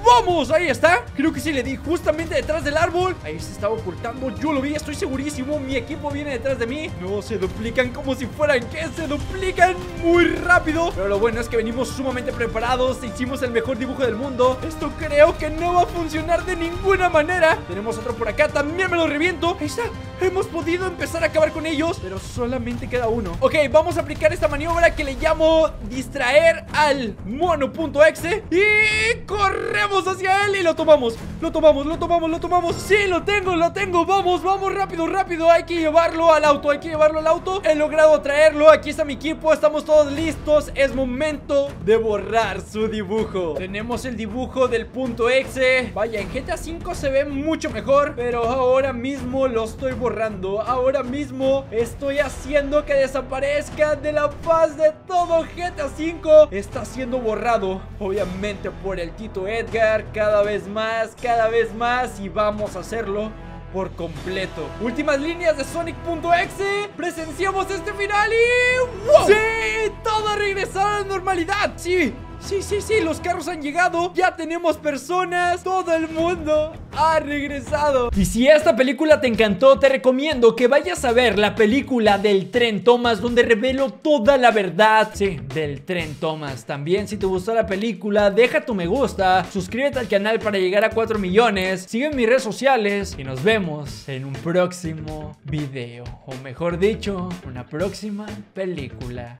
¡Vamos! Ahí está. Creo que sí le di justamente detrás del árbol. Ahí se estaba ocultando. Yo lo vi, estoy segurísimo. Mi equipo viene detrás de mí. No, se duplican como si fueran que se duplican muy rápido. Pero lo bueno es que venimos sumamente preparados. Hicimos el mejor dibujo del mundo. Esto creo que no va a funcionar de ninguna manera. Tenemos otro por acá. También me lo reviento. Ahí está. Hemos podido empezar a acabar con ellos Pero solamente queda uno. Ok, vamos a aplicar esta maniobra que le llamo Distraer al mono.exe Y corremos hacia él y lo tomamos Lo tomamos, lo tomamos, lo tomamos. Sí, lo tengo, lo tengo Vamos, vamos, rápido, rápido. Hay que llevarlo al auto, hay que llevarlo al auto. He logrado traerlo, aquí está mi equipo Estamos todos listos. Es momento de borrar su dibujo. Tenemos el dibujo del punto exe. Vaya, en GTA 5 se ve mucho mejor Pero ahora mismo lo estoy borrando. Ahora mismo estoy haciendo que desaparezca de la paz de todo GTA 5 Está siendo borrado Obviamente por el Tito Edgar Cada vez más, cada vez más Y vamos a hacerlo por completo Últimas líneas de Sonic.exe Presenciamos este final y... ¡Wow! ¡Sí! Todo ha regresado a la normalidad ¡Sí! Sí, sí, sí, los carros han llegado. Ya tenemos personas. Todo el mundo ha regresado. Y si esta película te encantó Te recomiendo que vayas a ver la película del Tren Thomas Donde revelo toda la verdad. Sí, del Tren Thomas. También si te gustó la película Deja tu me gusta. Suscríbete al canal para llegar a 4 millones. Sigue mis redes sociales Y nos vemos en un próximo video. O mejor dicho, una próxima película